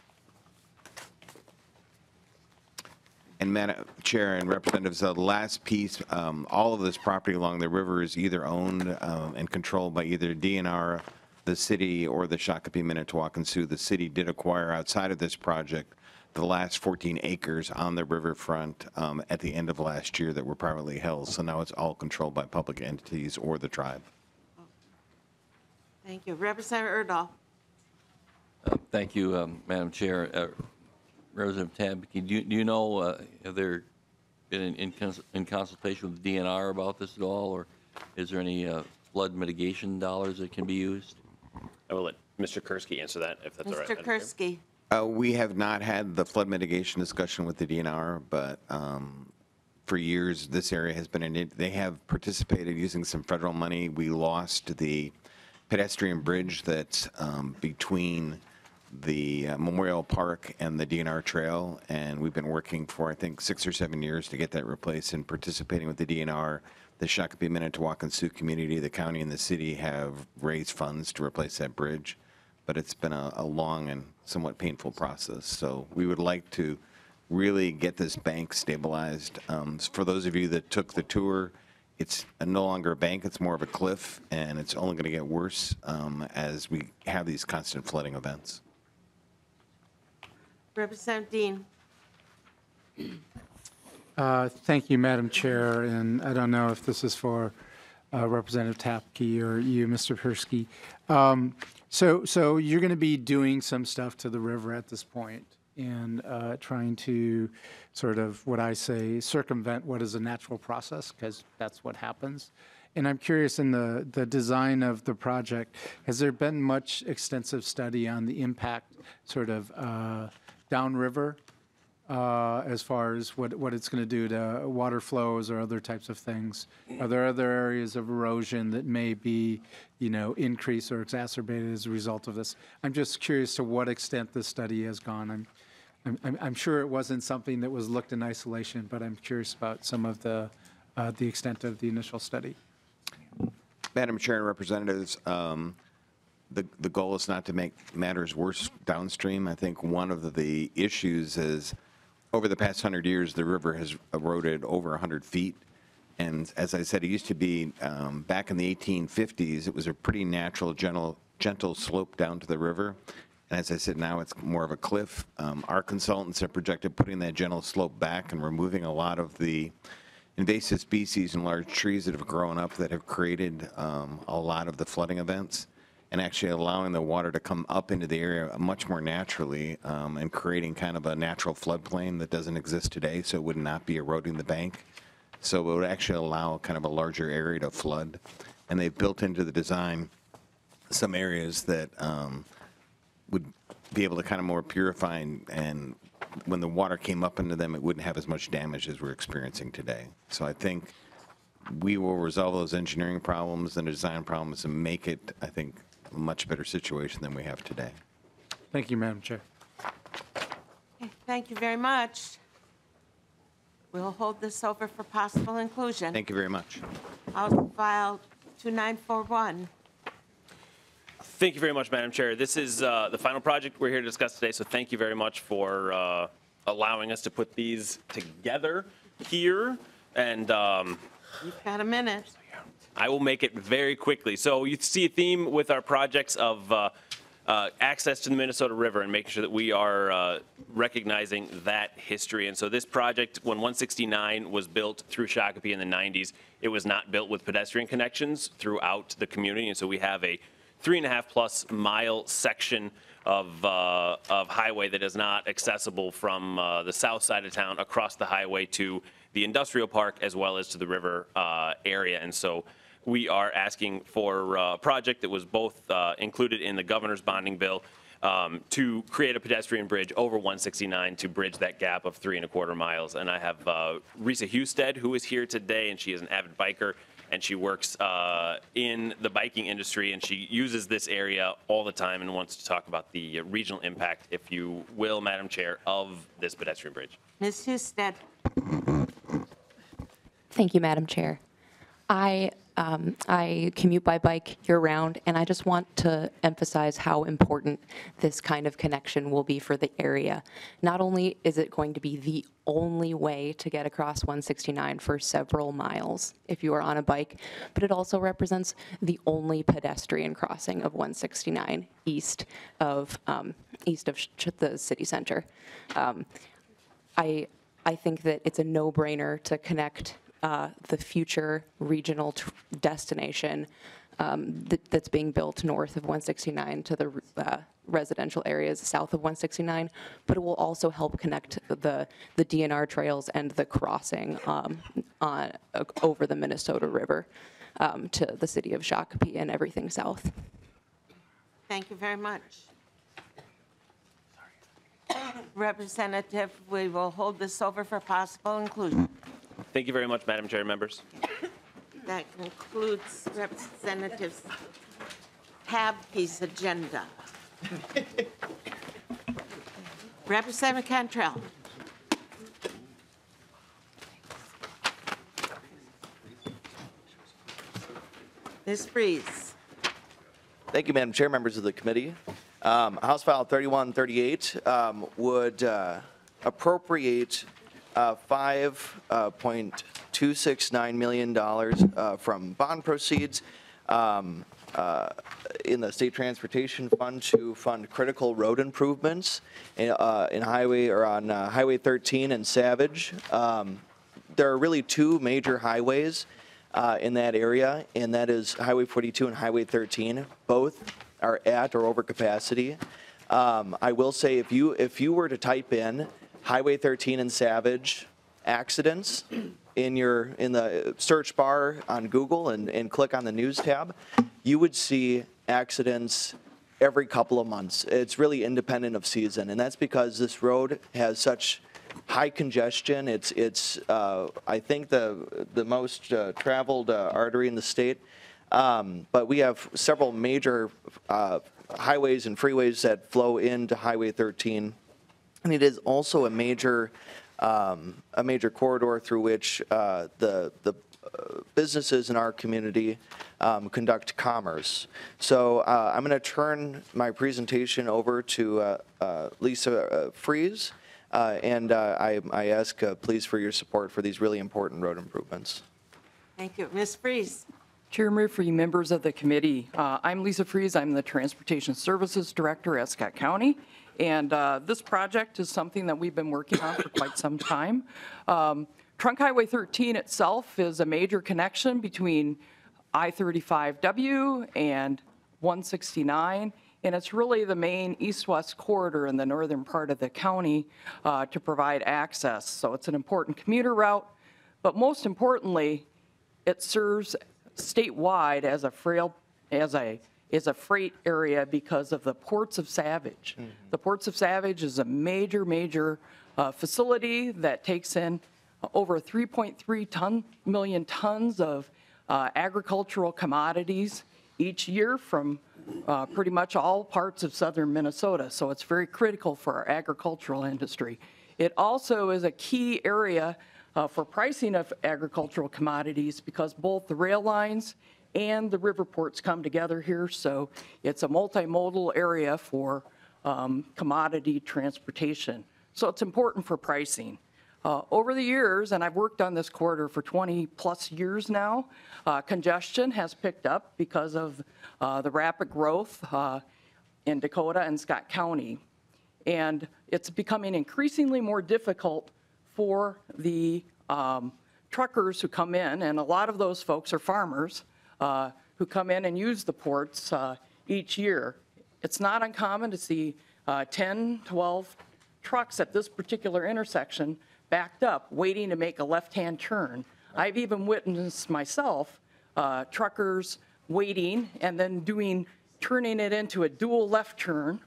And Madam Chair and Representatives, the last piece, um, all of this property along the river is either owned um, and controlled by either DNR, the city, or the Shakopee Mdewakanton Sioux. The city did acquire outside of this project the last 14 acres on the riverfront um, at the end of last year that were privately held. So now it's all controlled by public entities or the tribe. Thank you. Representative Urdahl. Thank you, um, Madam Chair. Uh, Representative Tabke, do you- do you know, uh, have there been in- in cons- in consultation with DNR about this at all, or is there any uh, flood mitigation dollars that can be used? I will let Mr. Kerski answer that, if that's all right. Mr. Madam Chair. Kerski. Uh, We have not had the flood mitigation discussion with the DNR, but um, for years, this area has been, in it. they have participated using some federal money. We lost the pedestrian bridge that's um, between the uh, Memorial Park and the DNR Trail, and we've been working for, I think, six or seven years to get that replaced and participating with the DNR. The Shakopee Mdewakanton Sioux community, the county and the city have raised funds to replace that bridge but it's been a, a long and somewhat painful process. So we would like to really get this bank stabilized. Um, For those of you that took the tour, it's no longer a bank, it's more of a cliff, and it's only going to get worse um, as we have these constant flooding events. Representative Dean. Uh, Thank you, Madam Chair, and I don't know if this is for uh, Representative Tabke or you, Mr. Kerski. Um, So, so you're going to be doing some stuff to the river at this point and uh, trying to sort of, what I say, circumvent what is a natural process, because that's what happens. And I'm curious, in the, the design of the project, has there been much extensive study on the impact sort of uh, downriver uh, as far as what, what it's going to do to water flows or other types of things? Are there other areas of erosion that may be, you know, increased or exacerbated as a result of this? I'm just curious to what extent this study has gone. I'm, I'm- I'm, sure it wasn't something that was looked in isolation, but I'm curious about some of the, uh, the extent of the initial study. Madam Chair and Representatives, um, the, the goal is not to make matters worse downstream. I think one of the issues is, over the past 100 years, the river has eroded over 100 feet. And as I said, it used to be, um, back in the 1850s, it was a pretty natural, gentle, gentle slope down to the river. And as I said, now it's more of a cliff. Um, Our consultants have projected putting that gentle slope back and removing a lot of the invasive species and large trees that have grown up that have created um, a lot of the flooding events and actually allowing the water to come up into the area much more naturally um, and creating kind of a natural floodplain that doesn't exist today, so it would not be eroding the bank. So it would actually allow kind of a larger area to flood. And they've built into the design some areas that um, would be able to kind of more purify and, and when the water came up into them, it wouldn't have as much damage as we're experiencing today. So I think we will resolve those engineering problems and design problems and make it, I think, a much better situation than we have today. Thank you, Madam Chair. Okay, Thank you very much. We'll hold this over for possible inclusion. Thank you very much. House File 2941. Thank you very much, Madam Chair. This is uh, the final project we're here to discuss today, so thank you very much for uh, allowing us to put these together here. And um, You've got a minute. I will make it very quickly. So you see a theme with our projects of uh, uh, access to the Minnesota River and making sure that we are uh, recognizing that history. And so this project, when 169 was built through Shakopee in the 90s, it was not built with pedestrian connections throughout the community. And so we have a three and a half plus mile section of, uh, of highway that is not accessible from uh, the south side of town across the highway to the industrial park as well as to the river uh, area. And so we are asking for uh, a project that was both uh, included in the governor's bonding bill um, to create a pedestrian bridge over 169 to bridge that gap of three and a quarter miles. And I have uh, Risa Husted, who is here today, and she is an avid biker, and she works uh, in the biking industry, and she uses this area all the time and wants to talk about the regional impact, if you will, Madam Chair, of this pedestrian bridge. Ms. Husted, Thank you, Madam Chair. I, um, I commute by bike year-round, and I just want to emphasize how important this kind of connection will be for the area. Not only is it going to be the only way to get across 169 for several miles if you are on a bike, but it also represents the only pedestrian crossing of 169 east of, um, east of the city center. Um, I, I think that it's a no-brainer to connect uh, the future regional destination um, that, that's being built north of 169 to the uh, residential areas south of 169, but it will also help connect the, the DNR trails and the crossing um, on, uh, over the Minnesota River um, to the city of Shakopee and everything south. thank you very much. Representative, we will hold this over for possible inclusion. Thank you very much, Madam Chair, members. That concludes Representative Tabke's agenda. Representative Cantrell. Ms. Freese. Thank you, Madam Chair, members of the committee. Um, House File 3138 um, would uh, appropriate uh, $5.269 million uh, from bond proceeds um, uh, in the State Transportation Fund to fund critical road improvements in uh, in highway, or on uh, Highway 13 and Savage. Um, There are really two major highways uh, in that area, and that is Highway 42 and Highway 13. Both are at or over capacity. Um, I will say, if you, if you were to type in Highway 13 and Savage accidents in your, in the search bar on Google and, and click on the news tab, you would see accidents every couple of months. It's really independent of season, and that's because this road has such high congestion. It's, it's uh, I think, the, the most uh, traveled uh, artery in the state. Um, But we have several major uh, highways and freeways that flow into Highway 13. And it is also a major, um, a major corridor through which uh, the, the uh, businesses in our community um, conduct commerce. So uh, I'm going to turn my presentation over to uh, uh, Lisa uh, Freese, uh, and uh, I I ask, uh, please, for your support for these really important road improvements. Thank you. Ms. Freese. Chair Murphy, members of the committee, uh, I'm Lisa Freese. I'm the Transportation Services Director at Scott County. And uh, this project is something that we've been working on for quite some time. Um, Trunk Highway 13 itself is a major connection between I-35W and 169. And it's really the main east-west corridor in the northern part of the county uh, to provide access. So it's an important commuter route. But most importantly, it serves statewide as a frail, as a, is a freight area because of the ports of Savage. The ports of Savage is a major, major uh, facility that takes in over 3.3 ton, million tons of uh, agricultural commodities each year from uh, pretty much all parts of southern Minnesota. So it's very critical for our agricultural industry. It also is a key area uh, for pricing of agricultural commodities because both the rail lines and the river ports come together here. So it's a multimodal area for um, commodity transportation. So it's important for pricing. Uh, Over the years, and I've worked on this corridor for 20-plus years now, uh, congestion has picked up because of uh, the rapid growth uh, in Dakota and Scott County. And it's becoming increasingly more difficult for the um, truckers who come in, and a lot of those folks are farmers, uh, who come in and use the ports uh, each year. It's not uncommon to see uh, 10, 12 trucks at this particular intersection backed up, waiting to make a left-hand turn. I've even witnessed myself, uh, truckers waiting and then doing turning it into a dual left turn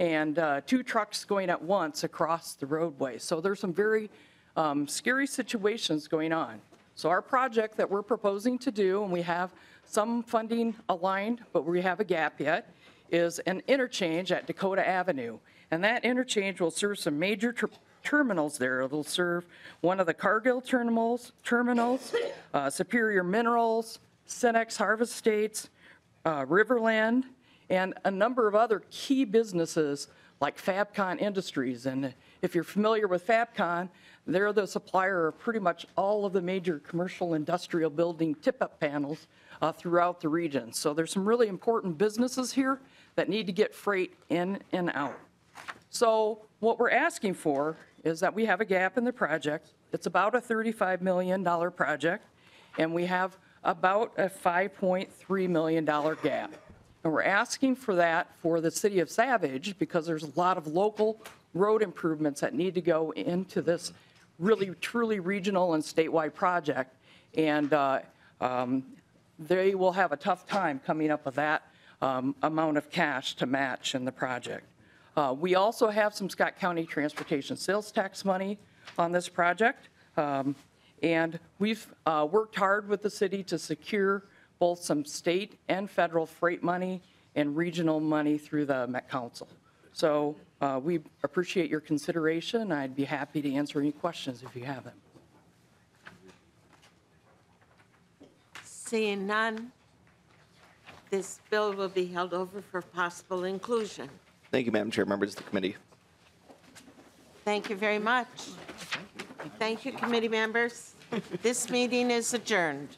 and uh, two trucks going at once across the roadway. So there's some very um, scary situations going on. So our project that we're proposing to do, and we have some funding aligned, but we have a gap yet, is an interchange at Dakota Avenue. And that interchange will serve some major ter- terminals there. It'll serve one of the Cargill terminals, terminals, uh, Superior Minerals, Cenex Harvest States, uh, Riverland, and a number of other key businesses like Fabcon Industries. And if you're familiar with Fabcon, they're the supplier of pretty much all of the major commercial industrial building tip-up panels uh, throughout the region. So there's some really important businesses here that need to get freight in and out. So what we're asking for is that we have a gap in the project. It's about a $35 million project, and we have about a $5.3 million gap. And we're asking for that for the city of Savage because there's a lot of local road improvements that need to go into this really truly regional and statewide project. And uh, um, they will have a tough time coming up with that um, amount of cash to match in the project. Uh, We also have some Scott County Transportation Sales Tax money on this project. Um, And we've uh, worked hard with the city to secure both some state and federal freight money and regional money through the Met Council. So uh, we appreciate your consideration. I'd be happy to answer any questions if you have them. Seeing none, this bill will be held over for possible inclusion. Thank you, Madam Chair, members of the committee. Thank you very much. Thank you, committee members. This meeting is adjourned.